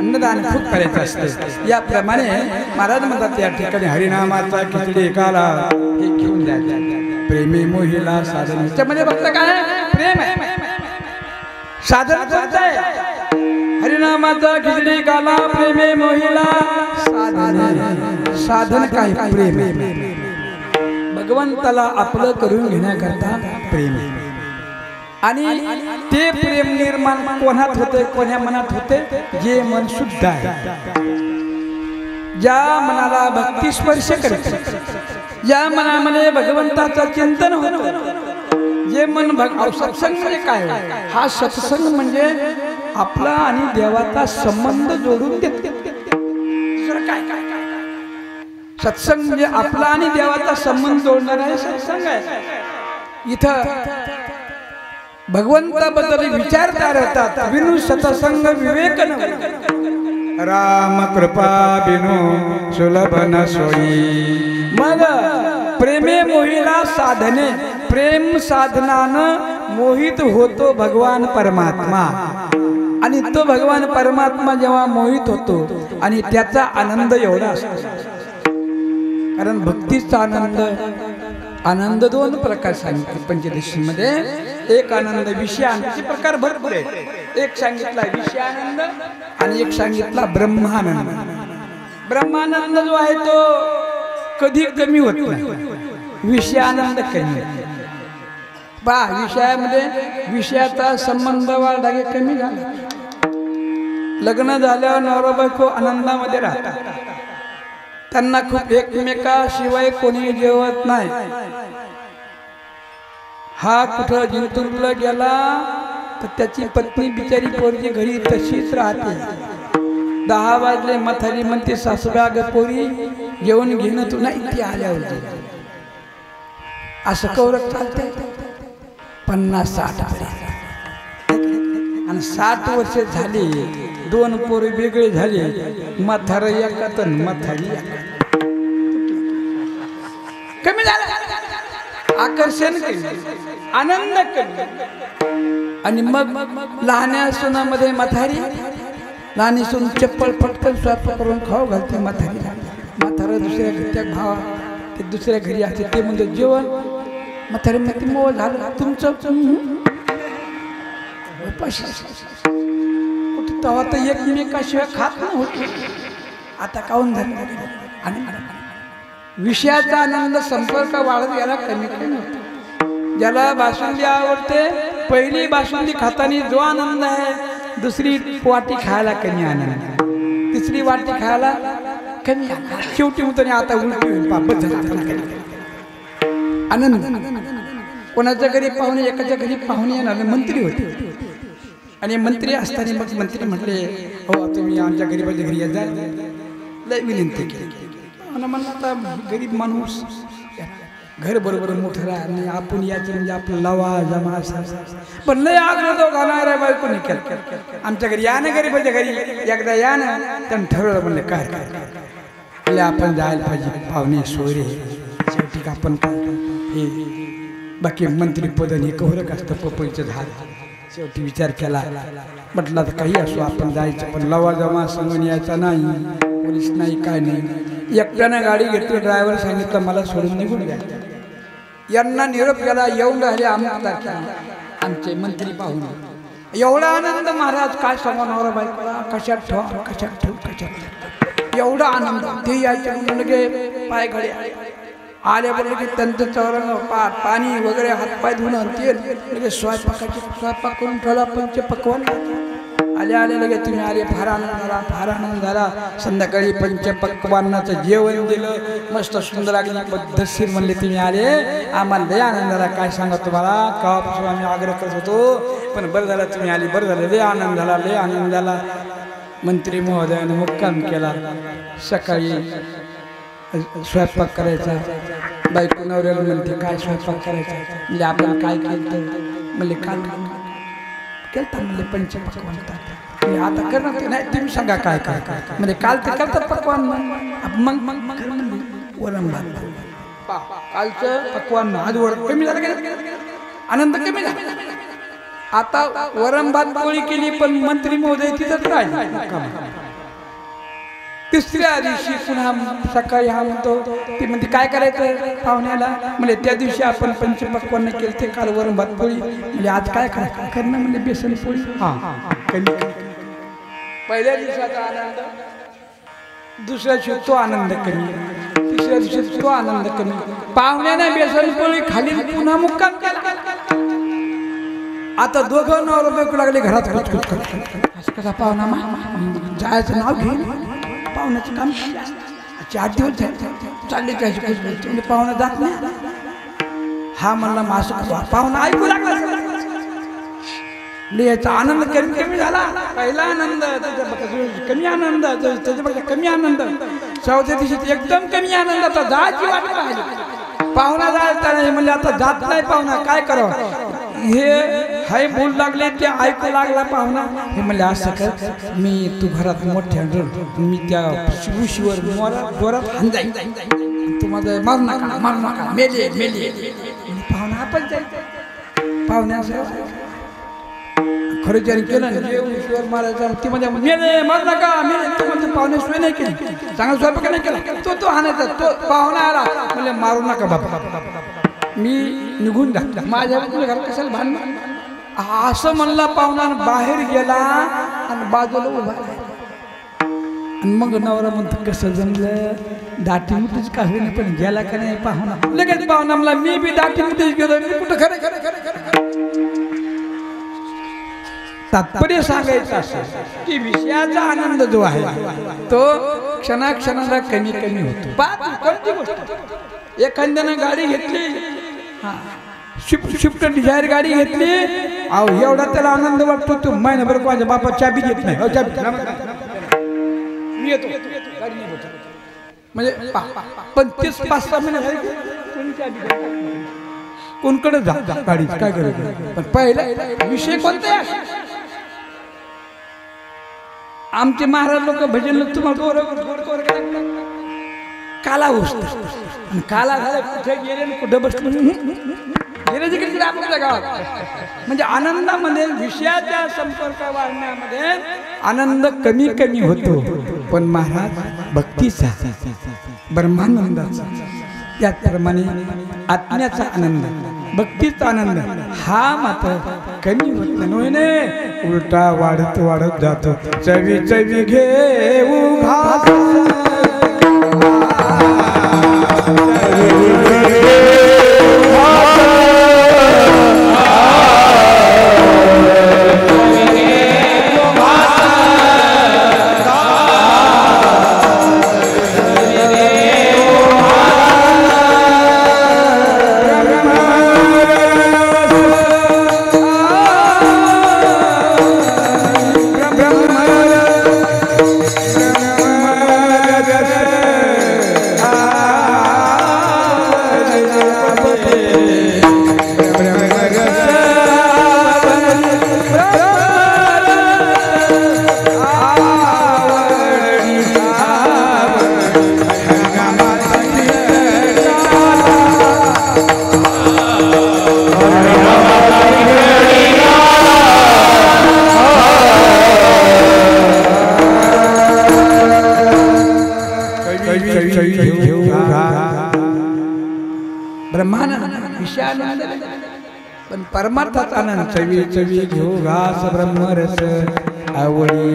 अन्नदान खूप करायचं असतं. याप्रमाणे महाराज म्हणतात या ठिकाणी हरिनामाचा खिचडी एकाला हे घेऊन द्यायचं प्रेमी मोहिला साधन. त्यामध्ये फक्त काय? प्रेम आहे. साधन कोणतं आहे? हरिनामाचा खिचडी काला प्रेमे मोहिला. साधन साधन काय? प्रेम. भगवंताला आपलं करून घेण्याकरता प्रेम. आणि ते प्रेम निर्माण कोणात होते कोण्या मनात होते जे मन शुद्ध आहे. ज्या मनाला भक्ती स्पर्श करते ज्या मनामध्ये भगवंताचं चिंतन होत. जे मन सत्संग म्हणजे काय? हा सत्संग म्हणजे आपला आणि देवाचा संबंध जोडून देते. काय काय काय सत्संग म्हणजे आपला आणि देवाचा संबंध जोडणारा हे सत्संग आहे. इथं भगवंताबद्दल विचारता राहतात विनु सत्संग विवेक. राम कृपा बिनु सुलभ न सोयी. मग प्रेमे मोहिला साधने. प्रेम साधनानं मोहित होतो भगवान परमात्मा. आणि तो भगवान परमात्मा जेव्हा मोहित होतो आणि त्याचा आनंद एवढा असतो. कारण भक्तीचा आनंद आनंद दोन प्रकार सांगितले पंचदशीमध्ये एक आनंद विषय आनंदाचे प्रकार भरपूर आहेत. एक सांगितला विषय आनंद आणि एक सांगितला ब्रह्मानंद. ब्रह्मानंद जो आहे तो कधी कमी होत नाही. विषय आनंद कमी होतो. पहा विषयामध्ये विषयाचा संबंध वाढ कमी झाला. लग्न झाल्यावर नवरा बायको आनंदामध्ये राहतात. त्यांना खूप एकमेकाशिवाय कोणी जेवत नाही. हा कुठं जिंतूरला गेला तर त्याची पत्नी बिचारी पोरगी घरी तशीच राहते. दहा वाजले मथारी म्हणते सासूबा ग पोरी जेवण घेणं तुला इथे आल्यावर असं कौरक चालतंय. पन्नास साठ आले आणि साठ वर्ष झाली दोन पोरं वेगळे झाले. म्हातार एकात आणि म्हातारी कमी झालं. आकर्षण आनंद कमी आणि मग लहान्या सुनामध्ये म्हातारी लहानी सून चप्पल पटकन स्वयंपाक करून खाऊ घालते म्हातारी म्हातारा दुसऱ्या घरी त्या भावा ते दुसऱ्या घरी असते ते म्हणजे जेवण. म्हातारी ते मोह झालं तुमचं. उपाशी. तेव्हा तर एकमेकाशिवाय खात नव्हतं. आता काऊन झालं? आणि विषयाचा आनंद संपर्क वाढत याला कमी कमी होतो. ज्याला बासुंदी आवडते पहिली बासुंदी खाताना जो आनंद आहे दुसरी वाटी खायला कमी आनंद तिसरी वाटी खायला कमी शेवटी म्हणतो आता उलटी होईल झाला आनंद. कोणाच्या घरी पाहुणे एकाच्या घरी पाहुणे येणार मंत्री होते. आणि मंत्री असताना मग मंत्री म्हटले हो तुम्ही आमच्या गरीबाच्या घरी येत जा लय विनंती केली. मला म्हणलं आता गरीब माणूस घर बरोबर मोठं राहा आणि आपण याचं म्हणजे आपलं लवा जमा असा पण लय आग्रह तो घालणाऱ्या बायकोनी केलं. आमच्या घरी या ना गरीबाच्या घरी. एकदा या ना त्यानं ठरवलं म्हणलं काय काय. म्हणले आपण जायला पाहिजे. पाहुणे सोयरे शेवटी का आपण काय हे बाकी मंत्रीपद आणि कौरक असतं पपईचं झाड. शेवटी विचार केला. म्हटलं तर काही असो आपण जायचं. पण लवा जमा सांगून यायचा नाही. पोलीस नाही काय नाही. एकट्यानं गाडी घेतली ड्रायव्हर सांगितलं मला सोडून निघून घ्या. यांना निरोप केला येऊन राहिले अमुक तारखेला. आमचे मंत्री पाहून एवढा आनंद महाराज काय सांगा नवरा बायकोला? कशात ठेवा कशात ठेव कशात एवढा आनंद ते यायचे म्हणून लगे पाय घडे आले बोलले की त्यांचं चौरंग पा पाणी वगैरे हातपाय धुणं ते लगेच स्वयंपाकाचे स्वयंपाक करून ठेवला पण ते पकवान आले आले लगे तुम्ही आले फार आनंद झाला फार आनंद झाला. संध्याकाळी पंच पक्वानाचं जेवण दिलं. मस्त सुंदर लागली पद्धतशीर म्हणले तुम्ही आले. आम्हाला लय आनंद झाला. काय सांगा तुम्हाला? केव्हापासून आम्ही आग्रह करत होतो? पण बरं झालं तुम्ही आले बरं झालं. लय आनंद झाला लय आनंद झाला. मंत्री महोदयानं मुक्काम केला. सकाळी स्वयंपाक करायचा. बायको नवऱ्याला म्हणते काय स्वयंपाक करायचा? म्हणजे आपण काय केलं म्हणजे काय केलता म्हणजे पंचपक्वान म्हणजे आता करणार ते. नाही तुम्ही सांगा काय काय. काय म्हणजे काल ते करतात पकवान मग. मग मग मग. वरण भात. कालचं पकवान आज वरण कमी झालं आनंद कमी झाला. आता वरण भात पोळी केली पण मंत्री महोदय तिथंच राहिले. तिसऱ्या दिवशी पुन्हा सकाळी हा म्हणतो ती म्हणते काय करायचं पाहुण्याला? म्हणजे त्या दिवशी आपण पंचपक्वान केलं ते काल वरण भात पोळी. म्हणजे आज काय करायचं करणं म्हणजे बेसन पोळी. हा. पहिल्या दिवसाचा आनंद दुसऱ्या दिवशी तो आनंद कमी तिसऱ्या दिवशी तो आनंद कमी पाहुण्याने बेसन पोळी खाली पुन्हा मुक्काम केला. आता दोघं नवरा बायको लागले घरात. असं कसा पाहुणा जायचं नाव घे पाहुण्याचं काम चार दिवस चालले त्याची म्हणजे पाहुणा जात नाही. हा म्हणला मास पाहुणा ऐकू लागला याचा आनंद कमी कमी झाला. पहिला आनंद कमी आनंद त्याच्यापेक्षा कमी आनंद. चौथ्या दिवशी एकदम कमी आनंदाचा जायची वाट पाहिली. पाहुणा जायचा नाही. म्हणजे आता जात नाही पाहुणा. काय करावं? हे हाय बोल लागले ते ऐकू लागला पाहुणा. हे म्हणले असं कर मी तू घरात मोठ्या मी त्या शिवशिवर मोरा जोरात हाण तू माझं मारू नका मारू नका. मेले मेले. पाहुणा आपण जायचं पाहुण्या खरं ज्याने केलं ना जे ती म्हणजे मेले मारू नका मेले. तू म्हणजे पाहुणे सोय नाही केली. चांगला स्वयंपाक नाही केला. तो तो आणायचा तो पाहुणा आला. म्हणजे मारू नका बाबा. मी निघून टाकला माझ्या घर कशाला भांडण असं म्हणला पाहुणा आणि बाहेर गेला आणि बाजूला उभा आणि मग नवरा म्हणतो कसं जमलं? दाटी मुठीच का होईना पण गेला का नाही पाहुणा? लगेच पाहुणा म्हणला मी बी दाटी मुठीच गेलो मी कुठं खरं खरं खरं खरं तात्पर्य सांगायचं असं की विषयाचा आनंद जो आहे तो क्षणाक्षणाला कमी कमी होतो. एखाद्यानं गाडी घेतली शिफ्ट शिफ्ट डिझायर गाडी घेतली. अहो एवढा त्याला आनंद वाटतो तू महिनाभर माझ्या बापा चाबी घेत नाही. अहो, चाबी. मी येतो. गाडी नाही म्हणजे पंचवीस पाच सहा महिने कोणकडे जा गाडी. काय करायचं पण पहिला विषय कोणता आमचे महाराज लोक भजन लोक तुम्हाला काला आणि काला झाला कुठे गेले कुठं कुठे गेले तिकडे तिकडे आपल्या गावात म्हणजे आनंदामध्ये विषयाच्या संपर्क वाढण्यामध्ये आनंद कमी कमी होतो. पण महाराज भक्तीचा ब्रह्मानंदाचा त्याचप्रमाणे आत्म्याचा आनंद भक्तीचा आनंद हा मात्र कमी होत नाही. उलटा वाढत वाढत जातो. चवी चवी घेऊ ब्रह्मानंद विषयानंद पण परमार्थात आनंद. चवी चवी घेऊ घास ब्रह्मरस आवडी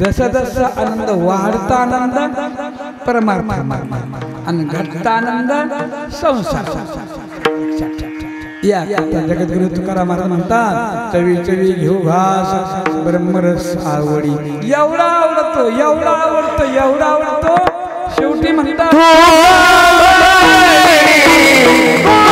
जसं जसं आनंद वाढता आनंद परमार्थ आणि घटता आनंद संसार. या जगद्गुरु तुकाराम महाराज म्हणतात चवी चवी घेऊ घास ब्रह्मरस आवडी एवढा आवडतो एवढा आवडतो एवढा आवडतो. शेवटी म्हणतात Hey!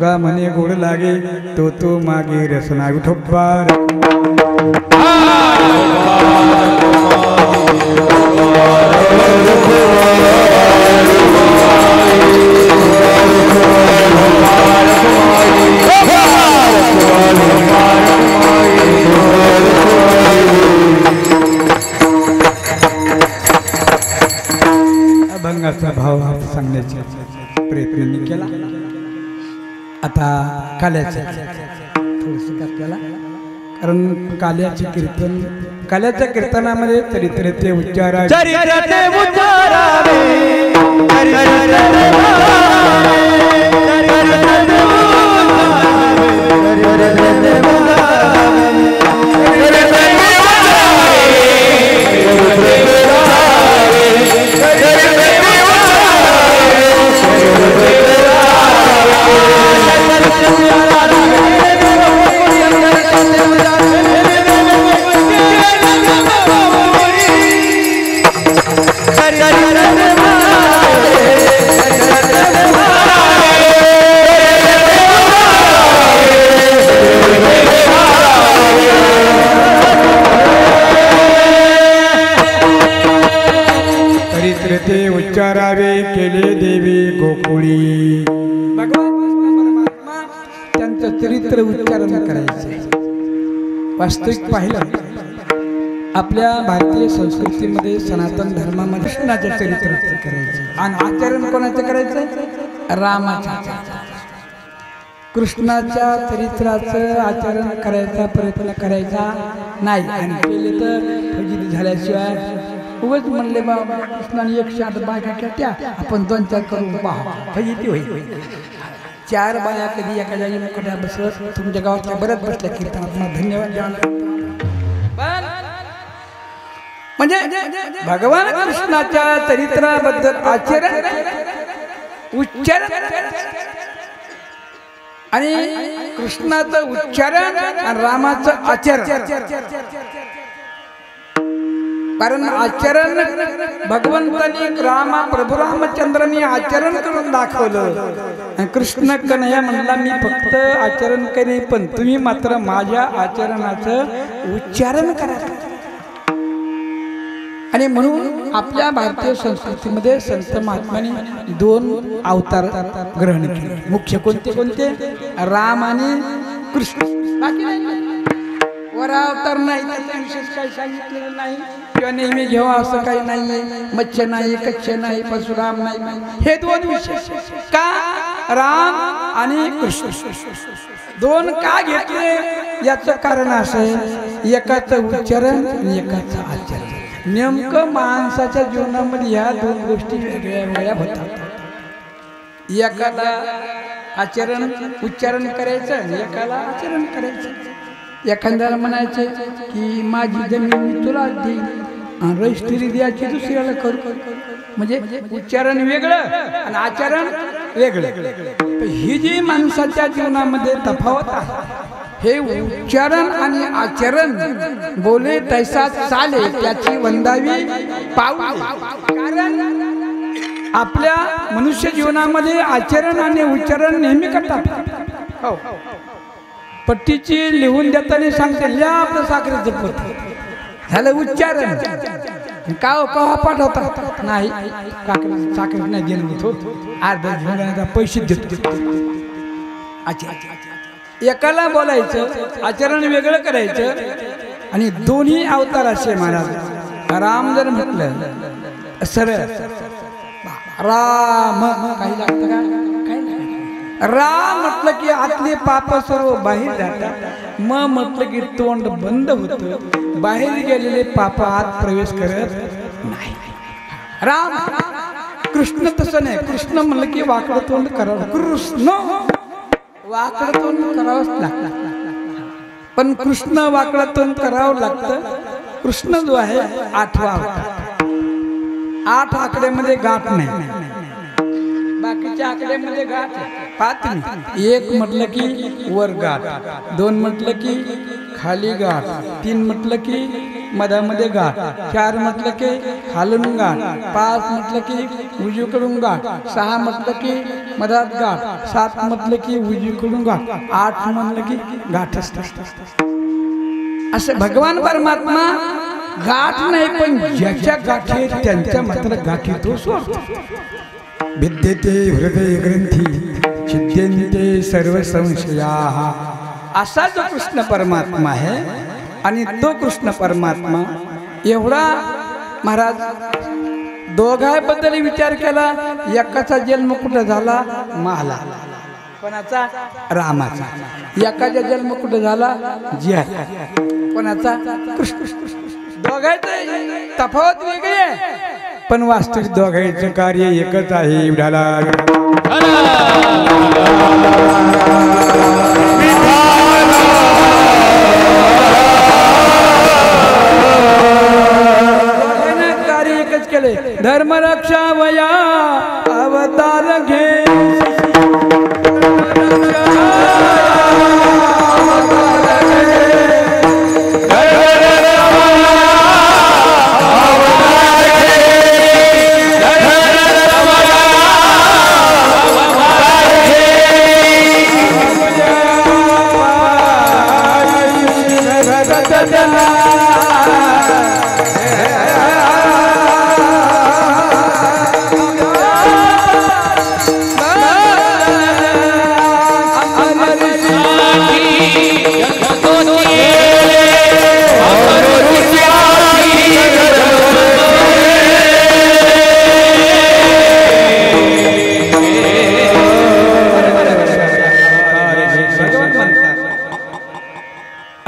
मागे तुका म्हणे गोड लागे तो तू मागे रसना विठोबा अभंगाचा आता काल्याचे. थोडस केला. कारण काल्याचे कीर्तन काल्याच्या कीर्तनामध्ये चरित्र ते उच्चारा चरित्र उच्चारावे केले देवी गोकुळी. त्यांचं चरित्र उच्चारण करायचे वास्तविक पाहिलं आपल्या भारतीय संस्कृतीमध्ये सनातन धर्मामध्ये कृष्णाचं चरित्र करायचं आणि आचरण कोणाचं करायचं रामाचं कृष्णाच्या चरित्राचं आचरण करायचा प्रयत्न करायचा नाही. आणि केले तर फजिती झाल्याशिवाय उगच म्हणले बाबा कृष्णाने एकशे आठ बायका केल्या आपण दोन चार करून पहा. फजिती होईल. चार बाया कधी एका जागी मुकट्या बसत तुमच्या गावातल्या बऱ्याच बसल्या कीर्तनात. मला धन्यवाद म्हणजे भगवान कृष्णाच्या चरित्राबद्दल आचरण उच्चारण. आणि कृष्णाचं उच्चारण आणि रामाचं आचरण. कारण आचरण भगवंतानी रामा प्रभू रामचंद्रांनी आचरण करून दाखवलं. कृष्ण कन्हैया म्हणला मी फक्त आचरण करे पण तुम्ही मात्र माझ्या आचरणाचं उच्चारण करा. आणि म्हणून आपल्या भारतीय संस्कृतीमध्ये संत महात्माने दोन अवतार ग्रहण केले. मुख्य कोणते कोणते? राम आणि कृष्ण. बाकी नाही. नाही त्याचा विशेष काही सांगितलेलं नाही. किंवा नेहमी घेवा असं काही नाही मच्छ नाही कच्छ नाही परशुराम नाही. हे दोन विशेष. का? राम आणि कृष्ण. दोन का घेतले? याचं कारण असं आहे. एकाचं उच्चारण आणि एकाचं आचरण. नेमकं माणसाच्या जीवनामध्ये ह्या दोन गोष्टी वेगळ्या वेगळ्या होतात. एकाला आचरण उच्चारण करायचं एकाला आचरण करायचं. एखाद्याला म्हणायचं की माझी जमीन मी तुला देईल आणि रजिस्ट्री द्यायची दुसऱ्याला करू. म्हणजे उच्चारण वेगळं आणि आचरण वेगळं. ही जी माणसाच्या जीवनामध्ये तफावत आहे हे उच्चारण आणि आचरण बोले तैसा चाले त्याची वंदावी पाऊ कारण आपल्या मनुष्य जीवनामध्ये आचरण आणि उच्चारण नेहमी करतात. हो. पट्टीची लिहून देताना सांगते लिहा आपलं साखरेचं पत्र झालं उच्चारण. का कवा पाठवतात. नाही साखर साखर नाही देणं मी अर्धा घेऊन पैसे देतो. अच्छा एकाला बोलायचं आचरण वेगळं करायचं आणि दोन्ही अवतार असे महाराज राम जर म्हटलं सरळ राम काही लागतं का? राम म्हटलं की आतले पाप सर्व बाहेर जातात. म म्हटलं की तोंड बंद होतं. बाहेर गेलेले पाप आत प्रवेश करत नाही. राम कृष्ण तसं नाही. कृष्ण म्हणलं की वाकडं तोंड करावं. कृष्ण! वाकडं तोंड करावंच लागतं. पण कृष्ण वाकडं तोंड करावं लागतं. कृष्ण जो आहे आठवा आठ आकड्यामध्ये गाठ नाही. बाकीच्या आकड्यामध्ये गाठ आहे. पाच एक म्हटलं की वर गाठ दोन म्हटलं की खाली गाठ तीन म्हटलं की मधामध्ये गाठ चार म्हटलं की खालून गाठ पाच म्हटलं की उजवीकडून गाठ सहा म्हटलं की मधात गाठ सात म्हटलं की उजवीकडून गाठ आठ म्हटलं की नसतात असं भगवान परमात्मा गाठ नाही, पण ज्याच्या गाठी त्यांच्या मात्र गाठी तो विद्यते हृदय ग्रंथी छिद्यंते सर्व संशया असा जो कृष्ण परमात्मा आहे आणि तो कृष्ण परमात्मा एवढा महाराज दोघांबद्दल विचार केला एकाचा जन्म कुठं झाला? माला कोणाचा? रामाचा. एकाचा जन्म कुठं झाला? जिया कोणाचा? कृष्ण. दोघांचे तफावत वेगळी आहे. पण वास्तविक दोघांचं कार्य एकच आहे एवढ्याला कार्य एकच केले धर्मरक्षा वया अवतार घे.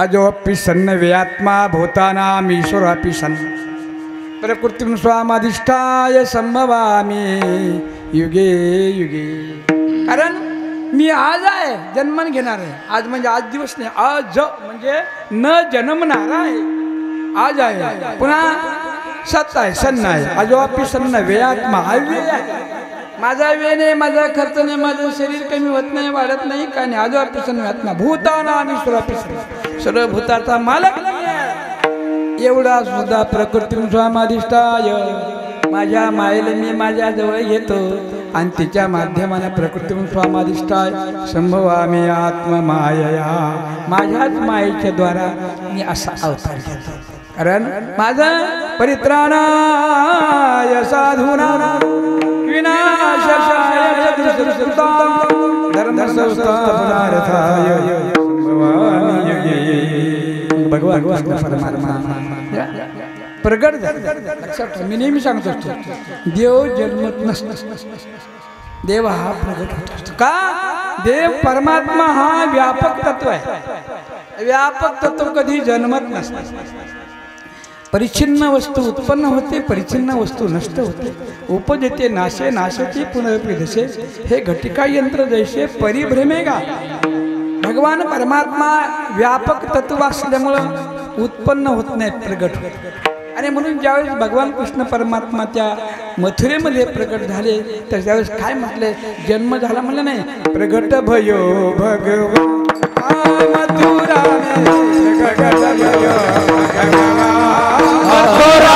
अजोपि सन्न व्यात्मा भूतानाम ईश्वरापि सन्। प्रकृति स्वामाधिष्ठाय संभवामी युगे युगे। कारण मी आज आहे, जन्मन घेणार आहे. आज म्हणजे आज दिवस नाही, आज म्हणजे न जन्मणार आहे. आज आहे. पुन्हा सत्य आहे, सन्न आहे. अजोपी सन्न वेयात्मा अव्यय आहे. माझा वेळ नाही माझा खर्च नाही माझं शरीर कमी होत नाही वाढत नाही का नाही. अजोपी सन्न ना भूताना आणि सुरापी सर्व भूताचा मालक एवढा सुद्धा प्रकृती स्वामाधिष्ठाय माझ्या मायेला मी माझ्या जवळ घेतो आणि तिच्या माध्यमाने प्रकृती स्वामाधिष्ठाय संभवामी आत्ममायया माझ्याच मायेच्या द्वारा मी असा अवतार घेतो. कारण माझा परित्राणाय साधूना भगवान परमात्मा प्रगट मी नेहमी सांगत देव जन्मत नसतो देव हा। प्रगट का देव परमात्मा हा व्यापक तत्व आहे व्यापक तत्व कधी जन्मत नसतं परिच्छिन्न वस्तू उत्पन्न होते परिच्छिन्न वस्तू नष्ट होते. उपजते नाशे नाशते पुनरपिदशे हे घटिका यंत्र जैसे परिभ्रमेगा भगवान परमात्मा व्यापक तत्व असल्यामुळं उत्पन्न होत नाही प्रगट होत. आणि म्हणून ज्यावेळेस भगवान कृष्ण परमात्मा त्या मथुरेमध्ये प्रगट झाले तर त्यावेळेस काय म्हटले? जन्म झाला म्हणलं नाही. प्रगट भयो भगवान. मथुरा गो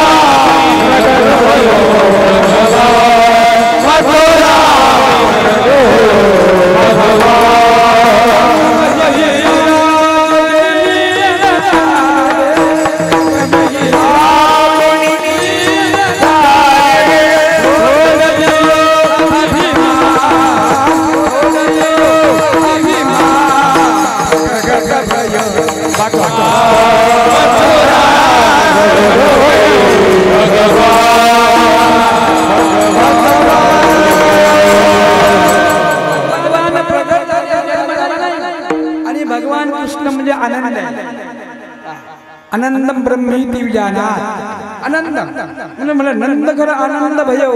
आनंदम ब्रह्मी दिव्यानाथ आनंद म्हणजे मला नंद घर आनंद भयो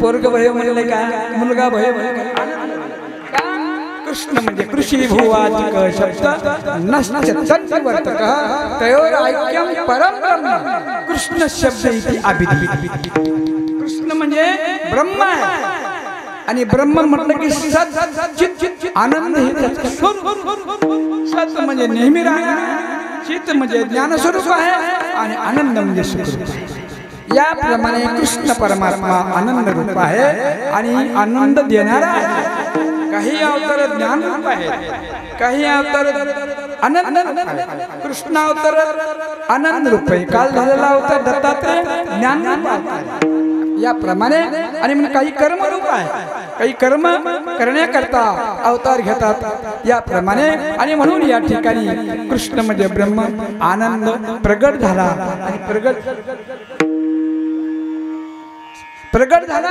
पोरग भयो म्हणले काय मुलगा भयो म्हणले काय? का? कृष्ण म्हणजे कृषी भुवाचिक शब्द नश्चवर्तक तयोर ऐक्यम परम ब्रह्म कृष्ण शब्द इति अभिधि कृष्ण म्हणजे ब्रह्म आहे आणि ब्रह्म म्हटलं की सत चित आनंद हे सत म्हणजे नेहमी राहणार चित म्हणजे ज्ञानस्वरूप आहे आणि आनंद म्हणजे सुखरूप याप्रमाणे कृष्ण परमात्मा आनंद रूप आहे आणि आनंद देणारा आहे. काही अवतार ज्ञान रूप आहे काही अवतार आनंद कृष्ण अवतार आनंद रूप आहे. काल झालेला अवतार दत्तात्रय ज्ञान रूप आहे. याप्रमाणे आणि मग काही कर्म रूप आहे. काही कर्म करण्याकरता अवतार घेतात. याप्रमाणे आणि म्हणून या ठिकाणी कृष्ण म्हणजे ब्रह्म आनंद प्रगट झाला. आणि प्रगट प्रगट झाला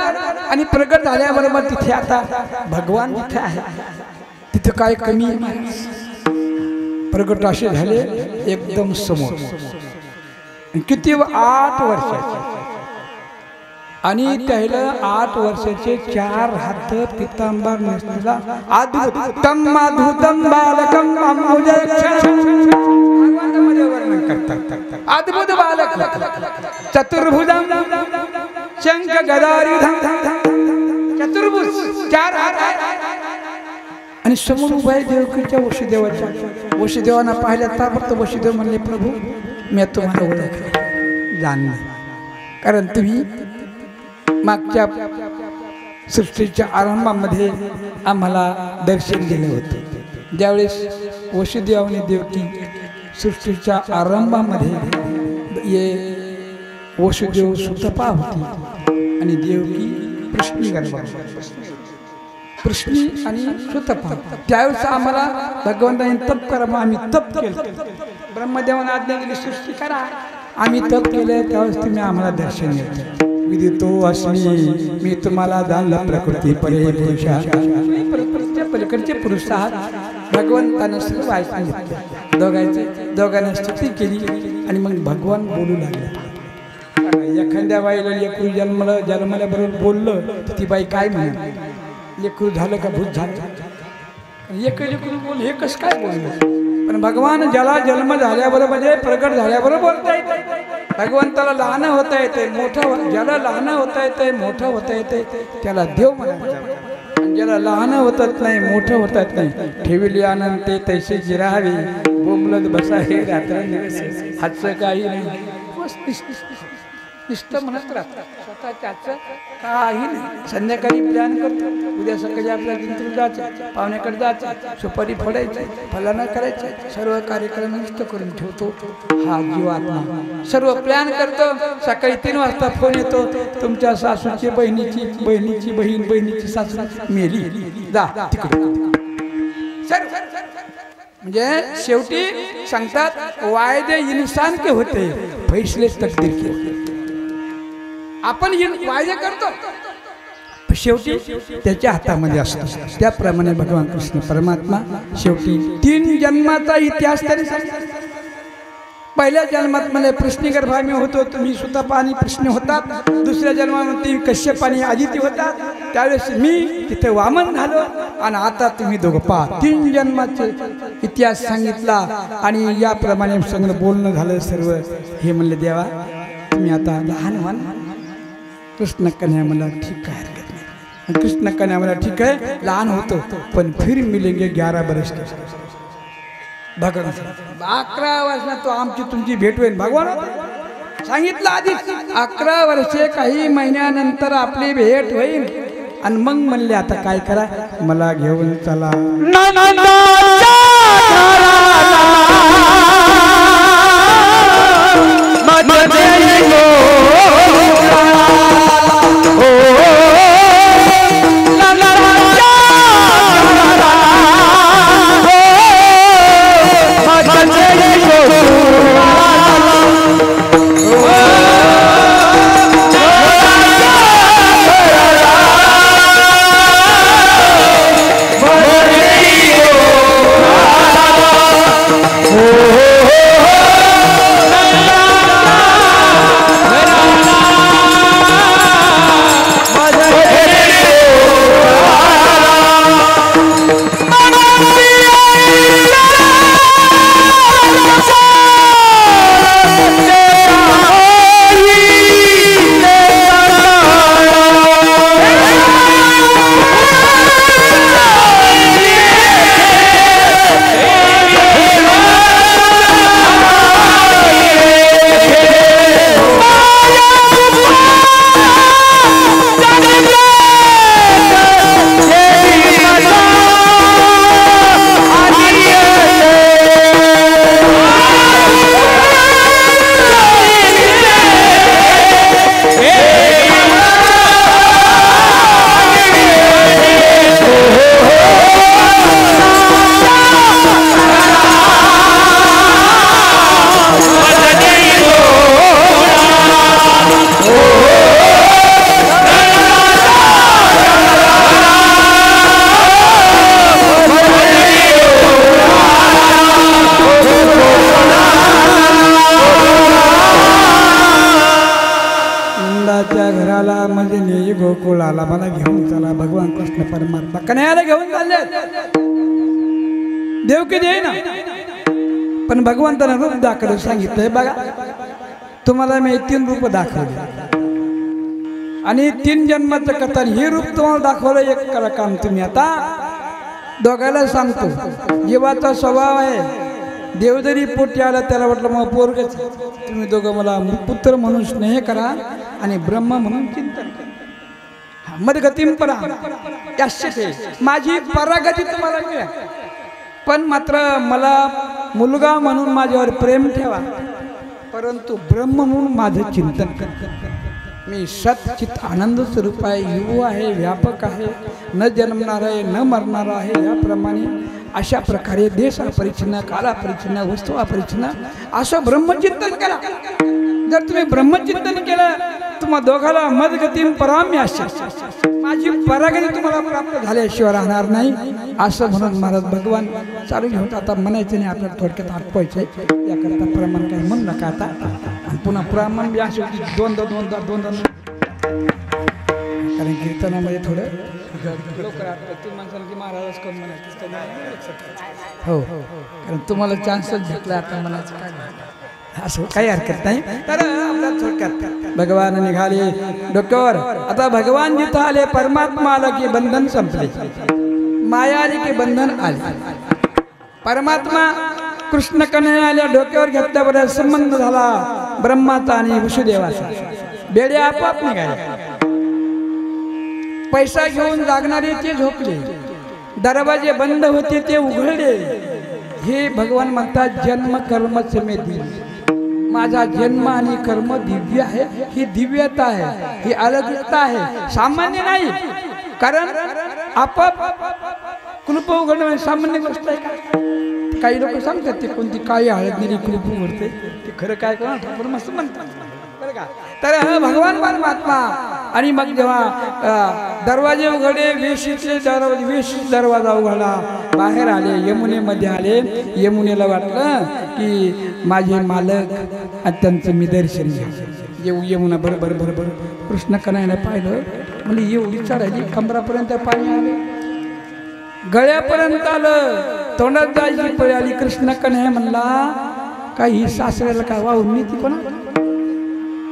आणि प्रगट झाल्याबरोबर तिथे आता भगवान तिथे आहे. तिथे काय कमी प्रगट असे झाले एकदम समोर. किती आठ वर्षाचे. आणि त्याला आठ वर्षाचे चार हात पितांबर नसलेला अद्भुतम अद्भुतम बालकम भगवंतामध्ये वर्णन करतात. अद्भुत बालक. चतुर्भुजम शंख गदायुधम चतुर्भुज. चार हात. आणि समोर उभा आहे देवकीच्या वसुदेवाच्या. वसुदेवांना पाहिल्या ताबडतोब वसुदेव म्हणले प्रभू मी तुम्हाला ओळखलं. जाणलं कारण तुम्ही मागच्या सृष्टीच्या आरंभामध्ये आम्हाला दर्शन दिलं होतं. ज्यावेळेस वसुदेवाने देवकी सृष्टीच्या आरंभामध्ये ये वसुदेव सुतपा होती आणि देवकी कृष्णी कृष्णी आणि सुतपा. त्यावेळेस आम्हाला भगवंताने तप करा मग आम्ही तप केलं. ब्रह्मदेवाने आज्ञा दिली सृष्टी करा. आम्ही तप केलं त्यावेळेस तुम्ही आम्हाला दर्शन घेतलं देतो अशी मी तुम्हाला जाणलं प्रकृती परे पुरुषा प्रकृतीच्या पलीकडचे पुरुष आहात. भगवंतानं सर्व ऐकून दोघांचे दोघांना स्तुती केली आणि मग भगवान बोलू लागले. एखाद्या बाईला लेकरू जन्मलं जन्माला बरोबर बोललं तर ती बाई काय म्हणत लेकरू झालं का भूत झालं? एक लेकरू बोल हे कसं काय बोललं पण भगवान ज्याला जन्म झाल्याबरोबर म्हणजे प्रगट झाल्याबरोबर बोलता भगवंताला लहान होता येते मोठं हो- ज्याला लहान होता येते मोठं होता येते त्याला देव म्हणायचं. ज्याला लहान होतात नाही मोठं होतात नाही ठेवली आनंद ते तैसे जिरावे. बोमलत बसा हे रात्र हातचं काही नाही. बस म्हणत राहतात. आता त्याचं काही नाही. संध्याकाळी प्लॅन करतो. उद्या सकाळी आपल्या जिंतून जायचं पाहुण्याकडे जायचं सुपारी फोडायची फलाना करायचं सर्व कार्यक्रम नुसतं करून ठेवतो. हा जीवात्मा सर्व प्लॅन करतो. सकाळी तीन वाजता फोन येतो. तुमच्या सासूची बहिणीची बहिणीची बहीण बहिणीची सासू मेली. जा सर्व म्हणजे शेवटी सांगतात वायदे इन्सान के होते. फैसले तकदीर के होते. आपण वायदे करतो. शेवटी त्याच्या हातामध्ये असतो. त्याप्रमाणे भगवान कृष्ण परमात्मा शेवटी तीन जन्माचा इतिहास त्यांनी सांगितला पहिल्या जन्मात मला प्रश्नी होतो तुम्ही सुद्धा पाणी प्रश्न होतात दुसऱ्या जन्मामध्ये कश्यप आणि आदिती होता. त्यावेळेस मी तिथे वामन झालो आणि आता तुम्ही दोघं पहा. तीन जन्माचे इतिहास सांगितला आणि याप्रमाणे सगळं बोलणं झालं सर्व. हे म्हणले देवा तुम्ही आता लहान व्हाल कृष्ण कन्या मला ठीक आहे हरकत नाही आणि कृष्ण कन्या मला ठीक आहे लहान होतो पण फिर मिलेंगे ग्यारह बरस के. भगवान अकरा वर्षात तो आमची तुमची भेट होईल. भगवान. सांगितलं आधीच. अकरा वर्षे काही महिन्यानंतर आपली भेट होईल. आणि मग म्हणले आता काय करा? मला घेऊन चला. Oh कन्याला घेऊन चालले. देव किती आहे ना पण भगवंतानं रूप दाखवलं सांगितलंय बघा तुम्हाला मी तीन रूप दाखवले. आणि तीन जन्माचं कथा हे रूप तुम्हाला दाखवलं एक करा काम तुम्ही आता. दोघायला सांगतो जीवाचा स्वभाव आहे. देव जरी पोटी आला त्याला वाटलं मग पोरगच तुम्ही दोघं मला पुत्र म्हणून स्नेह करा आणि ब्रह्म म्हणून चिंतन करा. मदगतीमपणा याशे माझी परागती तुम्हाला मिळा पण मात्र मला मुलगा म्हणून माझ्यावर प्रेम ठेवा. परंतु ब्रह्म म्हणून माझं चिंतन कर. मी सतचित आनंद स्वरूप आहे युव आहे व्यापक आहे. न जन्मणार आहे न मरणार आहे याप्रमाणे अशा प्रकारे देश अपरिचिन्न काल अपरिचिन्न वस्तू अपरिचिन्न असं ब्रह्मचिंतन करा. जर तुम्ही ब्रह्मचिंतन केलं तुम्हा दोघाला मदगतीम पराम्य असेल माझी परागती तुम्हाला प्राप्त झाल्याशिवाय राहणार नाही. असं म्हणून महाराज भगवान चालू घेऊन आता म्हणायचं नाही आपल्याला थोडक्यात आटवायचं आहे. याकरता प्रमाण काही म्हणू नका आता. आणि पुन्हा प्रमाण बी असे होते दोनदा दोनदा दोनदा. कारण कीर्तनामध्ये थोडं. हो. कारण तुम्हाला चान्सच भेटला आता म्हणायचं काय असं काही हरकत नाही. तर आपल्या थोडक्यात भगवान निघाले. डोक्यावर. आता भगवान जिथं आले परमात्मा आला की बंधन संपले. माया आली की बंधन आले. परमात्मा कृष्ण कन्हैया आल्या डोक्यावर घेतल्याबरोबर संबंध झाला. ब्रह्माचा आणि वसुदेवाचा. बेडे आपोआप निघाले पैसा घेऊन जागणारे ते झोपले. दरवाजे बंद होते ते उघडले. हे भगवान म्हणतात जन्म कर्म समेती माझा जन्म आणि कर्म दिव्य आहे ही दिव्यता आहे ही अलगता आहे. सामान्य नाही. कारण आपाप कुलूप उघडणं म्हणजे सामान्य गोष्ट आहे का? काही लोक सांगतात ते कोणती काळी हळद दिली कुलूप उघडते ते खरं काय करा मस्त म्हणतात. तर भगवान परमात्मा. आणि मग जेव्हा दरवाजे उघडे वेशीतले दरवाजे वेशीत दरवाजा उघडला. बाहेर आले यमुनेमध्ये आले. यमुनेला वाटलं की माझे मालक आणि त्यांचं मी दर्शन येऊ यमुना बरोबर बरोबर कृष्ण कनायला पाहिलं. म्हणजे एवढी चढायची कमरापर्यंत पाणी आलं. गळ्यापर्यंत आलं. तोंडात जायची पळी आली. कृष्ण कन्हैया म्हणला काही सासऱ्याला काय वाहून ती कोणा?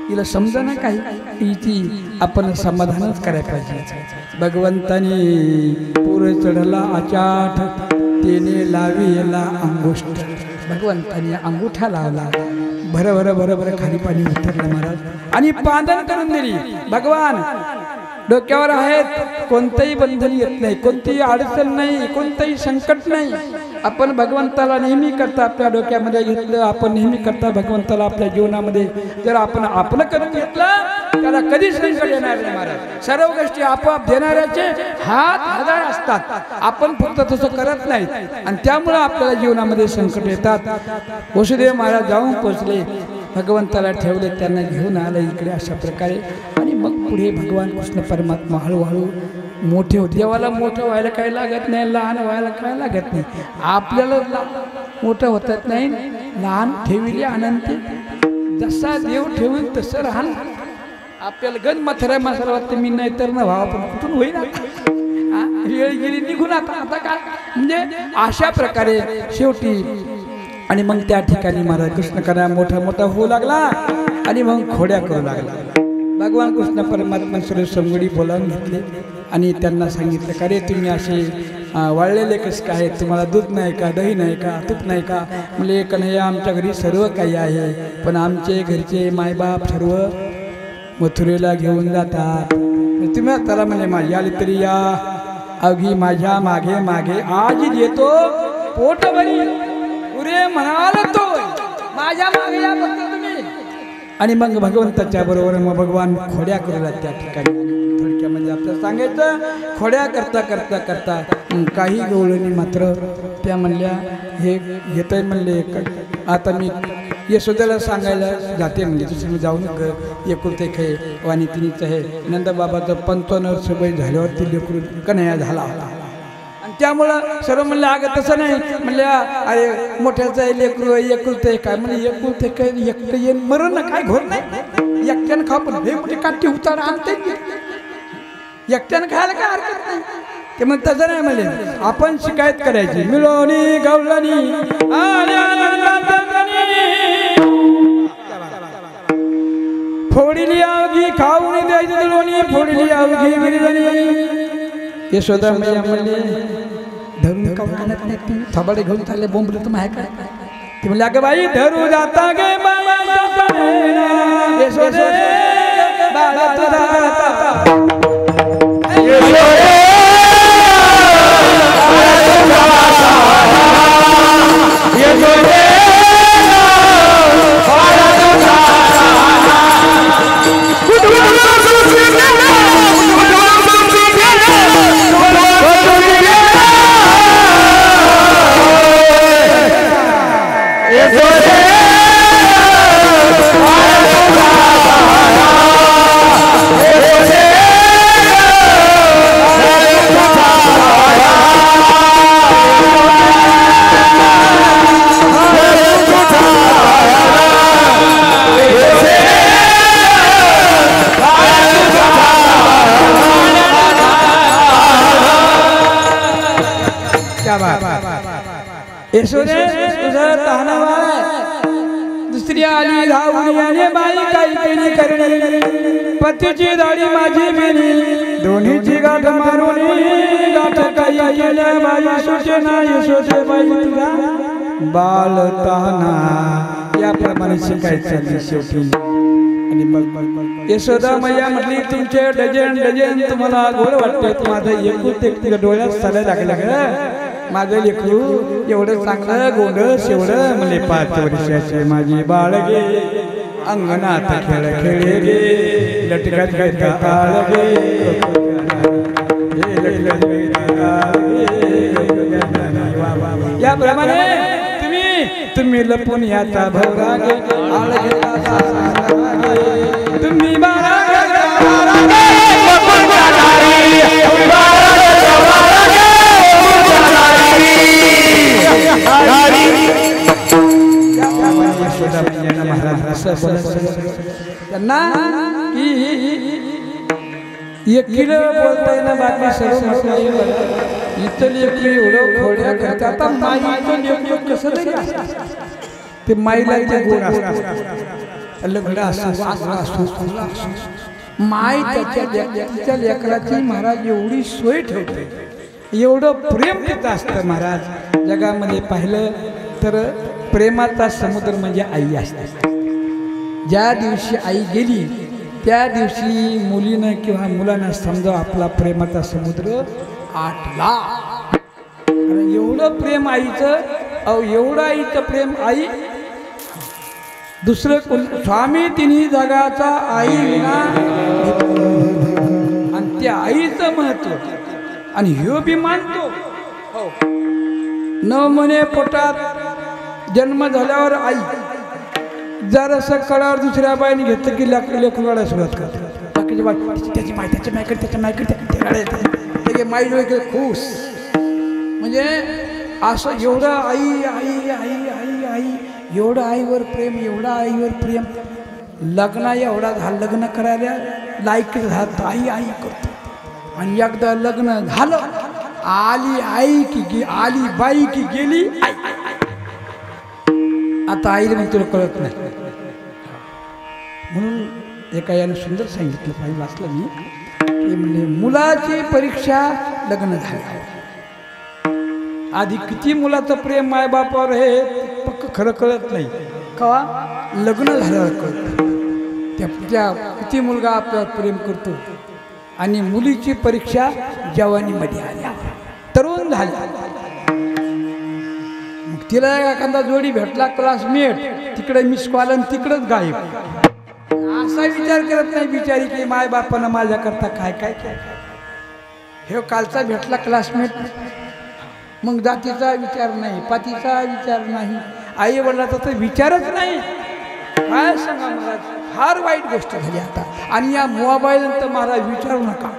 तिला समजा ना काही हिची आपण समाधानच करायला पाहिजे. भगवंताने पूर चढला आचाठ तेने लावीला अंगुष्ट. भगवंताने अंगुठा लावला. भर भर भर भर खाली पाणी उतरलं महाराज. आणि पांदन करून दिली. भगवान डोक्यावर आहेत. कोणतंही बंधन येत नाही. कोणतीही अडचण नाही. कोणतंही संकट नाही. आपण भगवंताला नेहमी करता आपल्या डोक्यामध्ये घेतलं आपण नेहमी करता भगवंताला आपल्या जीवनामध्ये. जर आपण आपलं करून घेतलं त्याला कधीच संकट येणार नाही महाराज. सर्व गोष्टी आपोआप देणाऱ्याचे हात हजार असतात. आपण फक्त तसं करत नाही. आणि त्यामुळं आपल्याला जीवनामध्ये संकट येतात. वसुदेव महाराज जाऊन पोचले. भगवंताला ठेवले त्यांना घेऊन आलं इकडे अशा प्रकारे. आणि मग पुढे भगवान कृष्ण परमात्मा हळूहळू मोठे होते. देवाला मोठं व्हायला काही लागत नाही लहान व्हायला काय लागत नाही. आपल्याला मोठं होतात नाही लहान ठेविले आनंदी. जसा देव ठेवून तसं राहण आपल्याला गण मथरा मसाला वाटतं मी नाही तर ना भावा पण कुठून होईल वेळ गेली निघून आता. आता काय? म्हणजे अशा प्रकारे शेवटी. आणि मग त्या ठिकाणी महाराज कृष्ण करा मोठा मोठा होऊ लागला. आणि मग खोड्या करू लागला. भगवान कृष्ण परमात्मा सर्व समगडी बोलावून घेतले. आणि त्यांना सांगितलं का रे तुम्ही असे वाळलेले कसं काय तुम्हाला दूध नाही का? दही नाही का? तूप नाही का? म्हणजे कन्हैया आमच्या घरी सर्व काही आहे पण आमचे घरचे मायबाप सर्व मथुरेला घेऊन जातात. तुम्ही त्याला म्हणे माझी आली तरी या. अवघी माझ्या मागे मागे आज येतो पोटभरी पुरे म्हणाल तो माझ्या मागे या आणि मग भगवंताच्या बरोबर मग भगवान खोड्या करू त्या ठिकाणी. थोडक्यामध्ये म्हणजे आपल्याला सांगायचं खोड्या करता करता करता मग काही गवळणी मात्र त्या म्हणल्या हे घेत म्हणले आता मी यशोद्याला सांगायला जाते म्हणजे तुम्ही जाऊन एकुलते खे वाणी तिनीचं हे नंदबाबाचं पंचावन्न वर्ष झाल्यावर झाल्यावरती लेकरू कन्हया झाला होता. त्यामुळं सर्व म्हणलं अगं तसं नाही. म्हणले अरे मोठ्याचं आहे लेकरू आहे एकुलते आहे. काय म्हणजे एकुलते काय? एकटं येईन मरण ना काय घोर नाही? एकट्यानं खा पण हे मोठे काठी उतार आणते एकट्यानं खायला काय हरकत नाही? ते मग तसं नाही म्हणले आपण शिकायत करायची. मिळवणी गवळणी आणि फोडीली अवघी खाऊन द्यायची दुलवणी फोडीली अवघी गिरवणी यशोदा मैया म्हणले धरून खाऊ आणत नाही ती थबाडे घेऊन चालले बोंबले तुम्ही आहे काय ते म्हणले अगं बाई धरू जाता गे. यशोदे बाळा तुझा. क्या बात यशोदे आहे दुसरी आली बाई काही केली करणे. पतीची दाढी माझी मेली. दोन्हीची गाठ मारून गाठ काही केल्या बाई. बाई तहाना याप्रमाणे शिकायचं शेवटी. आणि मग यशोदा मैया म्हटली तुमचे डजन डजन तुम्हाला गोड वाटतात. माझं एकूण एक डोळ्यात सगळ्या लागल्या माझं लेकरू एवढं चांगलं गोड शेवढं म्हणले पाच वर्षाचे माझी बाळगे अंगणात खेळ खेळे गे लटकत गे गे. याप्रमाणे तुम्ही तुम्ही लपून याचा भवरा एकीला बाकी सर्व म्हटलं इथं लेकरू एवढं खोड्या आता लेकरू कसं. ते माईला ते गोड असतं लग्न असो वासरा असो. फुलं असो. माय त्याच्या लेकराची महाराज एवढी सोय ठेवते. एवढं प्रेम तिथं असतं महाराज. जगामध्ये पाहिलं तर प्रेमाचा समुद्र म्हणजे आई असते. ज्या दिवशी आई गेली त्या दिवशी मुलीनं किंवा मुलानं समजा आपला प्रेमाचा समुद्र आटला एवढं प्रेम आईचं अहो एवढं आईचं प्रेम आई दुसरं कोण स्वामी तिन्ही जगाचा आई विना आणि त्या आईचं महत्त्व आणि ह्यो बी मानतो हो. न म्हणे पोटात जन्म झाल्यावर आई जरासं कळावर दुसऱ्या बाईने घेतलं की लेख लेखून काढायला सुरुवात करते बाकीची बाई त्याची- माय त्याच्या मायकडे त्याच्या मायकडे त्याच्या माई वगैरे खुश. म्हणजे असं एवढं आई आई आई आई आई एवढं आईवर प्रेम एवढं आईवर प्रेम. लग्न एवढा झालं लग्न करायला लायक झालं आई आई करतो. आणि एकदा लग्न झालं आली आई की गे आली बाई की गेली आई. आता आईला मग तुला कळत नाही. म्हणून एका यानं सुंदर सांगितलं पाहिजे वाचलं मी. ते म्हणजे मुलाची परीक्षा लग्न झाली. आधी किती मुलाचं प्रेम मायबापावर हे पक्क खरं कळत नाही. का? लग्न झाल्यावर कळतं त्या त्या किती मुलगा आपल्यावर प्रेम करतो. आणि मुलीची परीक्षा जवानीमध्ये आल्या. तरुण झाल्या. तिला एखादा जोडी भेटला क्लासमेट तिकडे मिस कॉल आणि तिकडंच गायब. असा विचार करत नाही बिचारी की माय बापानं माझ्याकरता काय काय काय हे कालचा भेटला क्लासमेट मग जातीचा विचार नाही पातीचा विचार नाही आई वडिलाचा तर विचारच नाही. काय सांगा मला फार वाईट गोष्ट झाली आता. आणि या मोबाईल तर महाराज विचारू नका.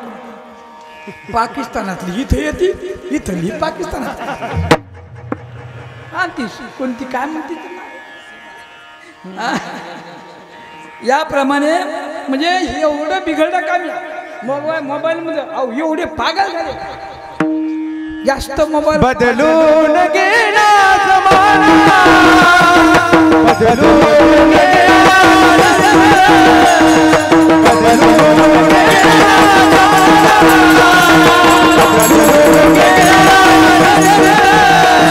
पाकिस्तानातली इथं येते इथली पाकिस्तानात. हा ती कोणती काय म्हणते हा. याप्रमाणे म्हणजे एवढं बिघडलं काम मोबाईल मोबाईलमध्ये अहो एवढे पागल झाले. जास्त मोबाईल बदलून गेला बदलून गेला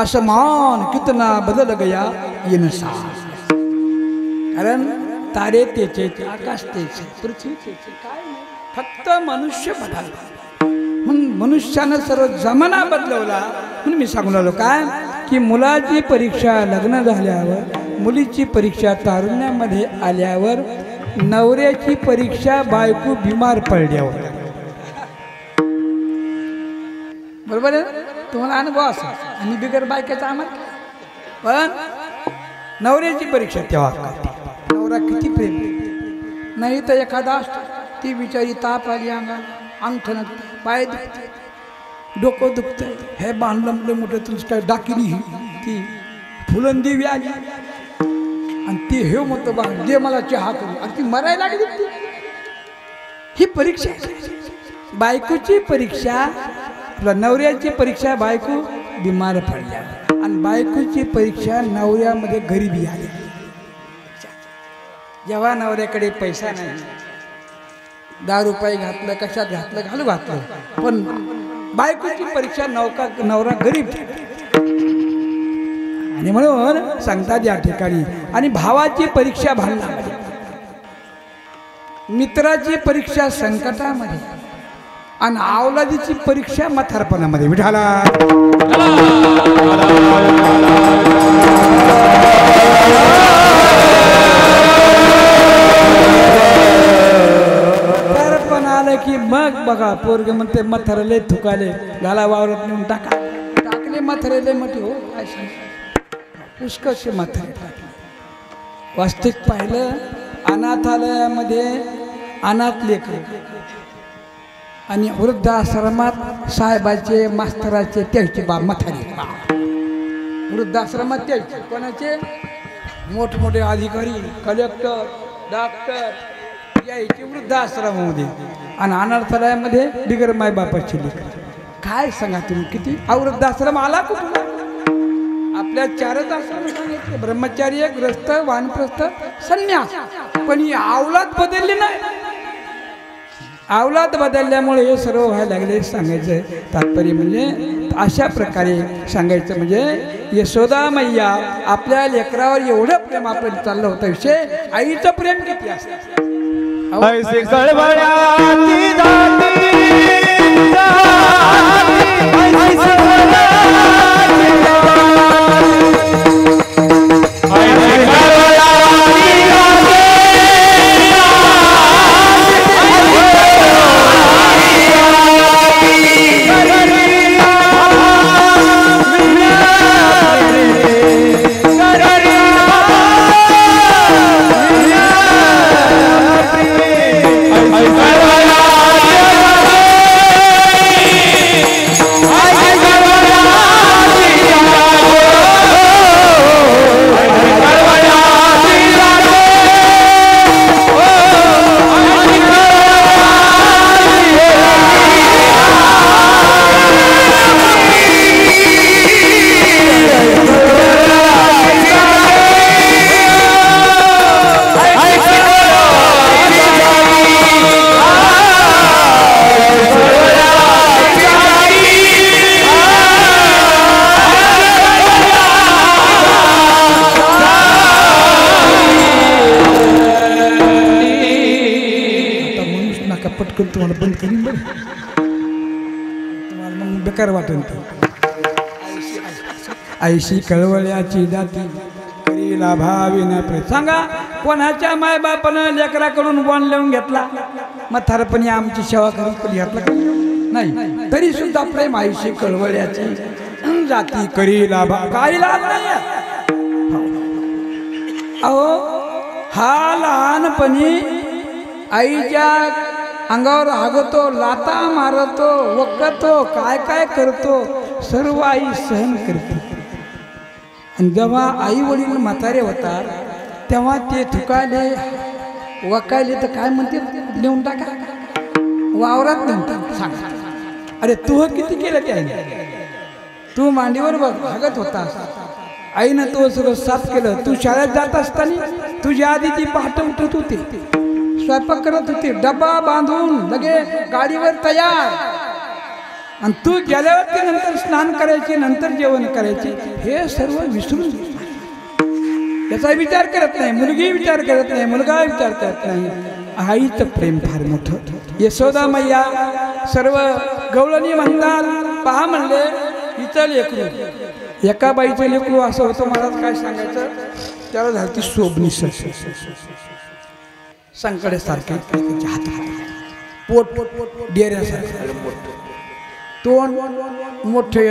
आसमान कितना बदल गया ये इंसान कारण तारे तेचे आकाश तेचे पृथ्वी तेचे काय फक्त मनुष्य बदलला। म्हणून मनुष्यानं सर्व जमाना बदलवला। म्हणून मी सांगून आलो काय? की मुलाची परीक्षा लग्न झाल्यावर मुलीची परीक्षा तारुण्यामध्ये आल्यावर नवऱ्याची परीक्षा बायको बिमार पडल्यावर. बरोबर आहे? तुम्हाला अनुभव असा आणि बिगर बायकाचा आम्हाला पण नवऱ्याची परीक्षा तेव्हा नवरा किती प्रेम नाही तर एखादा असतो ती बिचारी ताप आली अंगा अंग ठणकते पाय दुखते डोकं दुखतं. हे बांधलं मोठं तुझं काय डाकिरी ती ती फुलंदेवी आली. आणि ती हे म्हणतो बा दे मला चहा करू आणि ती मरायला लागली. ही परीक्षा आहे. बायकोची परीक्षा आपल्या नवऱ्याची परीक्षा बायको बिमार पडल्या. आणि बायकोची परीक्षा नवऱ्यामध्ये गरिबी आली. जेव्हा नवऱ्याकडे पैसा नाही दहा रुपये घातलं कशात घातलं घालू घातलं. पण बायकोची परीक्षा नौका नवरा गरीब. आणि म्हणून सांगतात या ठिकाणी आणि भावाची परीक्षा भांडणामध्ये मित्राची परीक्षा संकटामध्ये. आणि आवलादीची परीक्षा म्हातारपणामध्ये. विठाला आलं की मग बघा पोरगे म्हणते मथरले थुकाले गाला वावरत नेऊन टाका. टाकले मथरले म्हटले हो काय सांगू? पुष्कळशे टाकले. वास्तविक पाहिलं अनाथालयामध्ये अनाथ लेकर. आणि वृद्धाश्रमात साहेबाचे मास्तराचे त्याचे बा म्हातारे वृद्धाश्रमात त्याचे. कोणाचे? मोठमोठे अधिकारी कलेक्टर डॉक्टर यायचे वृद्धाश्रमामध्ये. आणि अनाथालयामध्ये बिगर मायबापाचे लेकर. काय सांगा तुम्ही? किती? हा वृद्धाश्रम आला कुठून? आपल्या चारच आश्रम सांगितले. ब्रह्मचार्य ग्रस्त वानप्रस्थ संन्यास. पण ही आवलाद बदलली नाही. आवलाद बदलल्यामुळे हे सर्व व्हायला लागले सांगायचं तात्पर्य म्हणजे अशा प्रकारे सांगायचं म्हणजे यशोदा मैया आपल्या लेकरावर एवढं प्रेम आपलं चाललं होतं विषय आईचं प्रेम किती असतं? बेकार वाटेल ऐशी आईशी कळवळ्याची जाती करीला भावीना प्रेम. सांगा कोणाच्या मायबापानं लेकराकडून बॉन लिहून घेतला? म्हातारपणी आमची सेवा करून पण घेतला. नाही तरी सुद्धा प्रेम आयुष्य कळवळ्याची जाती करीला भा काही लाभ नाही अहो हा लहानपणी आईच्या अंगावर आगतो लाता मारतो वकतो काय काय करतो सर्व आई सहन करते. आणि जेव्हा आई वडील म्हातारे होतात तेव्हा ते थुकायले वकायले तर काय म्हणते लिहून टाका. वावरात लिहून टाका सांग. अरे तू किती केलं त्याने तू मांडीवर बघ भागत होतास. आईनं तो सगळं साफ केलं. तू शाळेत जात असताना तुझ्या आधी ती पहाट उठत होती. स्वयंपाक करत होती. डबा बांधून लगे गाडीवर तयार. आणि तू गेल्यावरती नंतर स्नान करायचे नंतर जेवण करायचे. हे सर्व विसरून त्याचा याचा विचार करत नाही. मुलगी विचार करत नाही. मुलगा विचार करत नाही. आईचं प्रेम फार मोठं यशोदा मैया सर्व गवळणी म्हणतात. पहा म्हणले इथं लेकरू. एका बाईचं लेकरू असं होतं मला काय सांगायचं? त्याला झालं ती शोभनी संकडेसारखे हात पोट मोठे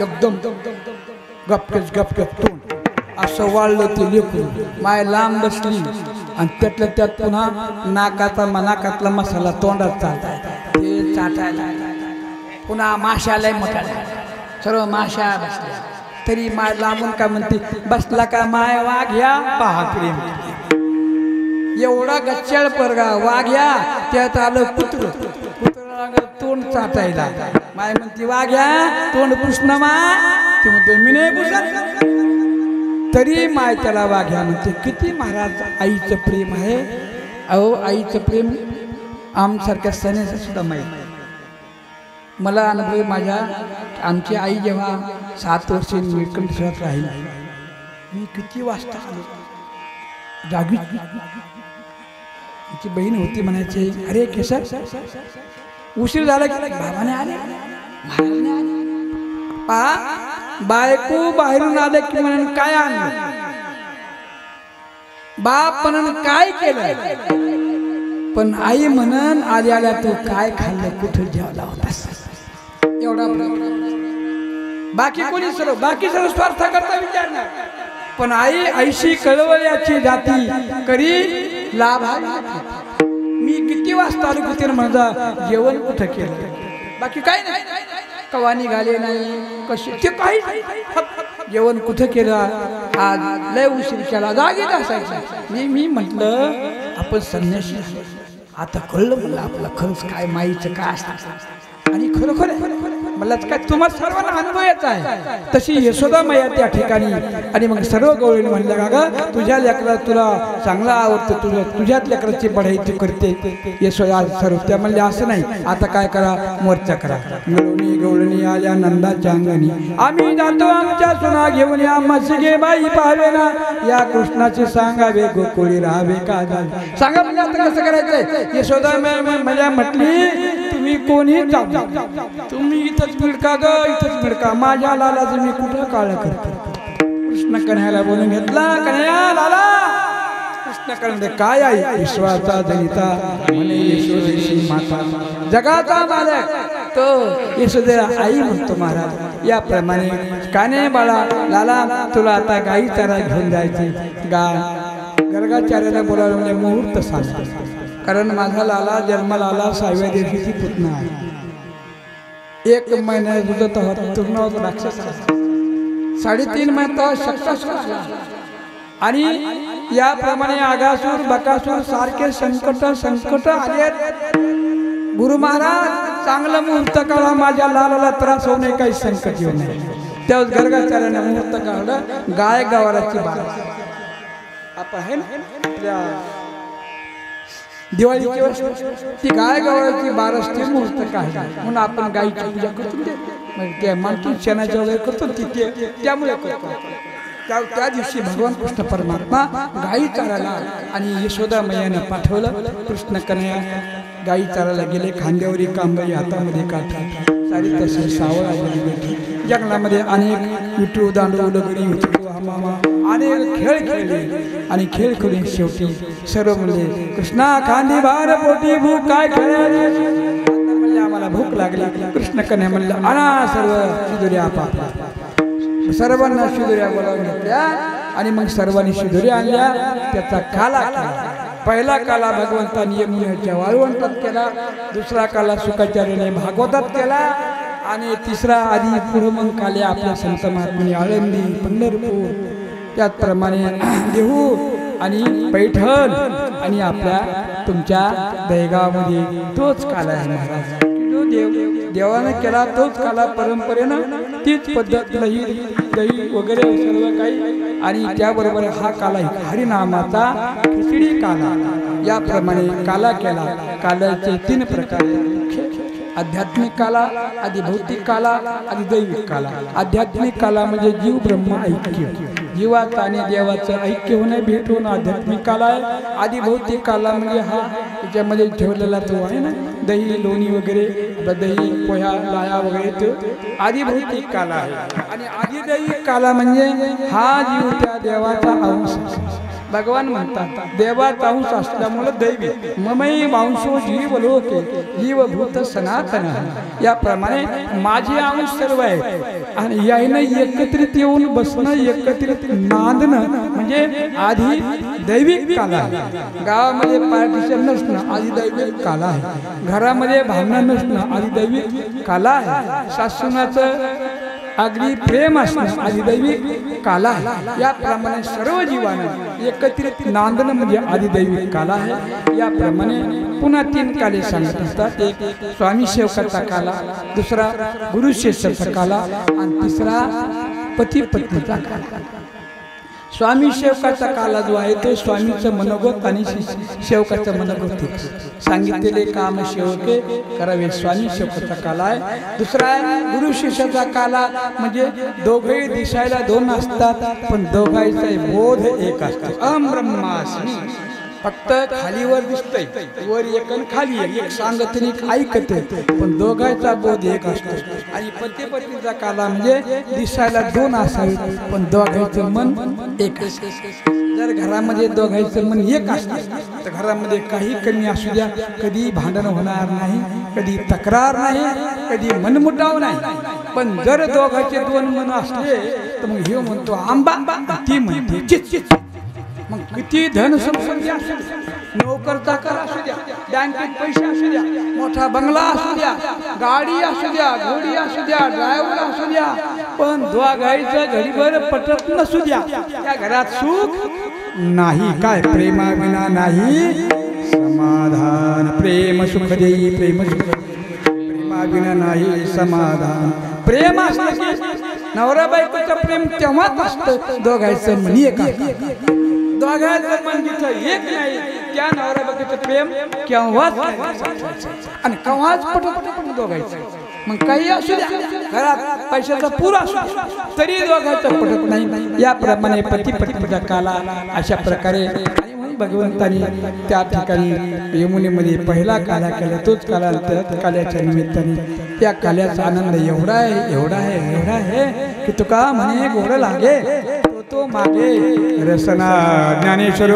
एकदम। ते माय लांब बसली आणि त्यातल्या त्यात पुन्हा नाकाचा नाकातला मसाला तोंडात चालताय ते चाटायला पुन्हा माशालाही मोठ्या सर्व माशा बसल्या। तरी माय लांबून काय म्हणते, बसला का माय वाघ्या पहा प्रेम एवढा गच्चाळ परगा वाघ्या त्यात आलं कुत्र. कुत्र तोंड चाटायला. माय म्हणते वाघ्या तोंड पुसणं मा. ते म्हणते मी नाही पुसत. तरी माय त्याला वाघ्या म्हणते किती महाराज आईचं प्रेम आहे. अहो आईचं प्रेम आमसारख्या सण्याचं सुद्धा माहीत मला अनुभव माझ्या आमची आई जेव्हा सात वर्षे निळकंठ राहील मी किती वाजता आलो. जागी तिची बहीण होती म्हणायचे अरे केसर उशीर झाला की बाबाने आले. पा बायको बाहेरून आले की म्हणून काय आणलं? बाप म्हणून काय केलं? पण आई म्हणून आली आल्या तू काय खाल्लं कुठे जेवला होतास? एवढा बाकी कोणी सर्व बाकी सर्व स्वार्थ करता विचारणार. पण आई आईशी कळवल्याची जाती करी लाभ मी किती वाजता आलो कुठे माझा जेवण कुठं केलं? बाकी काय नाही. कवा निघाले नाही कशी ते काही नाही. जेवण कुठं केलं? आज लय उशीर केला जागेत असायचं. मी मी म्हटलं आपण संन्याशी आता कळलं मला आपलं खरंच काय माईचं काय असतं. आणि खरोखर मला काय तुम्हाला सर्वांना अनुभव येत आहे? तशी यशोदा मैया त्या ठिकाणी. आणि मग सर्व गवळीने म्हणलं का तुझ्या लेकरा तुला चांगला आवडतं तुझ्या तुझ्याच लेकराची पढाई तू करते. यशोदा सर्व त्या म्हणले असं नाही आता काय करा मोर्चा करा. मिळवणी गवळणी आल्या नंदाच्या अंगणी. आम्ही जातो आमच्या सुना घेऊन या मसिगे बाई पाहावे ना या कृष्णाचे सांगावे गोकुळी राहावे का सांगा म्हणजे आता कसं करायचंय? यशोदा म्हणजे म्हटली तुम्ही कोणी तुम्ही इथंच भिडका ग इथंच भिडका. माझ्या लालाचं मी कुठं काळ करतो? कृष्ण कन्याला बोलून घेतला कन्या लाला कृष्ण कन्हैया काय आहे? विश्वाचा दलिता म्हणे यशोदेशी माता. जगाचा मालक. तो यशोदेला आई म्हणतो महाराज. याप्रमाणे काने बाळा लाला तुला आता गाई चारा घेऊन जायची गा गर्गाचार्याला बोलावलं म्हणजे मुहूर्त सांगतो कारण माझा लाला जन्माला आला सहाव्या दिवशीची पुतना आहे. एक महिना दुधत तरुण होता राक्षस साडेतीन महिन्यात शक्तासूर आणि याप्रमाणे आगासूर बकासूर सारखे संकट संकट आले गुरु महाराज चांगलं मुहूर्त काढा माझ्या लालाला त्रास होऊ नये काही संकट येऊ नये. त्यावेळेस गर्गाचार्याने मुहूर्त काढलं गाय गवाराची बारा. आपण आहे ना आपल्या दिवाळी ती गाय गवळाची बारसते मुहूर्त काय म्हणून आपण गायीची पूजा करतो ते म्हणजे ते मानतो शेणाच्या वगैरे करतो तिथे त्यामुळे करतो. त्या त्या दिवशी भगवान कृष्ण परमात्मा गायी चारायला आणि यशोदा मैयानं पाठवलं कृष्ण कन्या गायी चालायला गेले खांद्यावरी कांबळी हातामध्ये काठी सारी तसे सावळ आले जंगलामध्ये अनेक विटू दांडू लगडी उचलू अनेक खेळ खेळले. आणि खेळ खेळून शेवटी सर्व म्हणजे कृष्णा खांदी भार पोटी भूक काय खेळायची म्हणले आम्हाला भूक लागली. कृष्ण कन्या म्हणलं आणा सर्व शिदुर्या आपापला सर्वांना शिदुर्या बोलावून घेतल्या आणि मग सर्वांनी शिदुर्या आणल्या. त्याचा काला केला. पहिला काला भगवंतानी यमुनेच्या वाळवंतात केला. दुसरा काला सुखाचार्याने भागवतात केला. आणि तिसरा आधी पुढं मग काले आपल्या संत महात्माने आळंदी पंढरपूर त्याचप्रमाणे देहू आणि पैठण आणि आपल्या तुमच्या दहेगावमध्ये तोच काला आहे महाराज. तो देव देवानं केला तोच काला परंपरेनं तीच पद्धत लही दही वगैरे सर्व काही. आणि त्याबरोबर हा काला हरिनामाचा खिचडी काला. याप्रमाणे काला केला कालाचे तीन प्रकार. आध्यात्मिक काला आधी भौतिक काला आधी दैविक काला आध्यात्मिक काला म्हणजे जीव ब्रह्म ऐक्य. जीवाचं आणि देवाचं ऐक्य होणं भेट होणं आध्यात्मिक काला आहे. आधी भौतिक काला म्हणजे हा त्याच्यामध्ये ठेवलेला तो आहे ना दही लोणी वगैरे दही पोह्या लाया वगैरे तो आधी भौतिक काला आहे. आणि आधी दैविक काला म्हणजे हा जीव त्या देवाचा अंश भगवान म्हणतात देवाचा अंश असल्यामुळे दैवी. ममई वांशो जीव लोके जीवभूत सनातन. याप्रमाणे माझे अंश सर्व आहे. आणि याने एकत्रित येऊन बसणं एकत्रित नांदणं म्हणजे आधी दैविक काला आहे. गावामध्ये पार्टिशन नसणं आधी दैविक काला आहे. घरामध्ये भावना नसणं आधी दैविक काला आहे. सासूनाचं अगदी प्रेम असणं आदिदैविक काला आहे. याप्रमाणे सर्व जीवानं एकत्रित नांदणं म्हणजे आदिदैवी काला आहे. याप्रमाणे पुन्हा तीन काले सांगत असतात. एक स्वामी सेवकाचा काला दुसरा गुरु शिष्याचा काला आणि तिसरा पती पत्नीचा काला. स्वामी सेवकाचा काला जो आहे तो स्वामीचं मनोगत आणि सेवकाचं मनोगत. सांगितलेले काम सेवके करावे. स्वामी सेवकाचा काला आहे. दुसरा आहे गुरु शिष्याचा काला. म्हणजे दोघे दिसायला दोन असतात पण दोघांचा बोध एक असतो. अहम ब्रह्मास्मी. फक्त खालीवर दिसतंय. वर एक खाली एक. एक सांगत एक ऐकते पण दोघांचा बोध एक असतो आणि पती पत्नीचा काला म्हणजे दिसायला दोन असावे पण दोघांचं मन एक जर घरामध्ये दोघांचं मन एक असतं तर घरामध्ये काही कमी असू द्या. कधी भांडण होणार नाही कधी तक्रार नाही कधी मनमुटाव नाही. पण जर दोघांचे दोन मन असले तर मग हे म्हणतो आंबा ती म्हणते चित चित मग किती धन संपत्ती असू द्या. नोकर चाकर असू द्या बँकेत पैसे असू द्या मोठा बंगला असू द्या गाडी असू द्या घोडी असू द्या ड्रायव्हर असू द्या पण दोघाईचं घडीभर पटत नसू द्या. त्या घरात सुख नाही काय प्रेमा विना नाही. समाधान प्रेम सुख देई प्रेम सुख प्रेमा विना नाही समाधान. प्रेम असलं नवरा बायकोचं प्रेम तेव्हाच असतं. दोघायचं म्हणी एक दोघांचं मन एक नाही त्या नवरा बायकोचं प्रेम केव्हाच आणि केव्हाच पटत पण दोघायचं. मग काही असू द्या. घरात पैशाचा पूर असू तरी दोघांचं पटत नाही. याप्रमाणे पती पत्नीचा काला अशा प्रकारे आणि भगवंतानी त्या ठिकाणी यमुनेमध्ये पहिला काला केला तोच काला त्या काल्याच्या निमित्ताने त्या काल्याचा आनंद एवढा आहे एवढा आहे एवढा आहे की तुका म्हणे गोड लागे तो तो मागे रसना ज्ञानेश्वर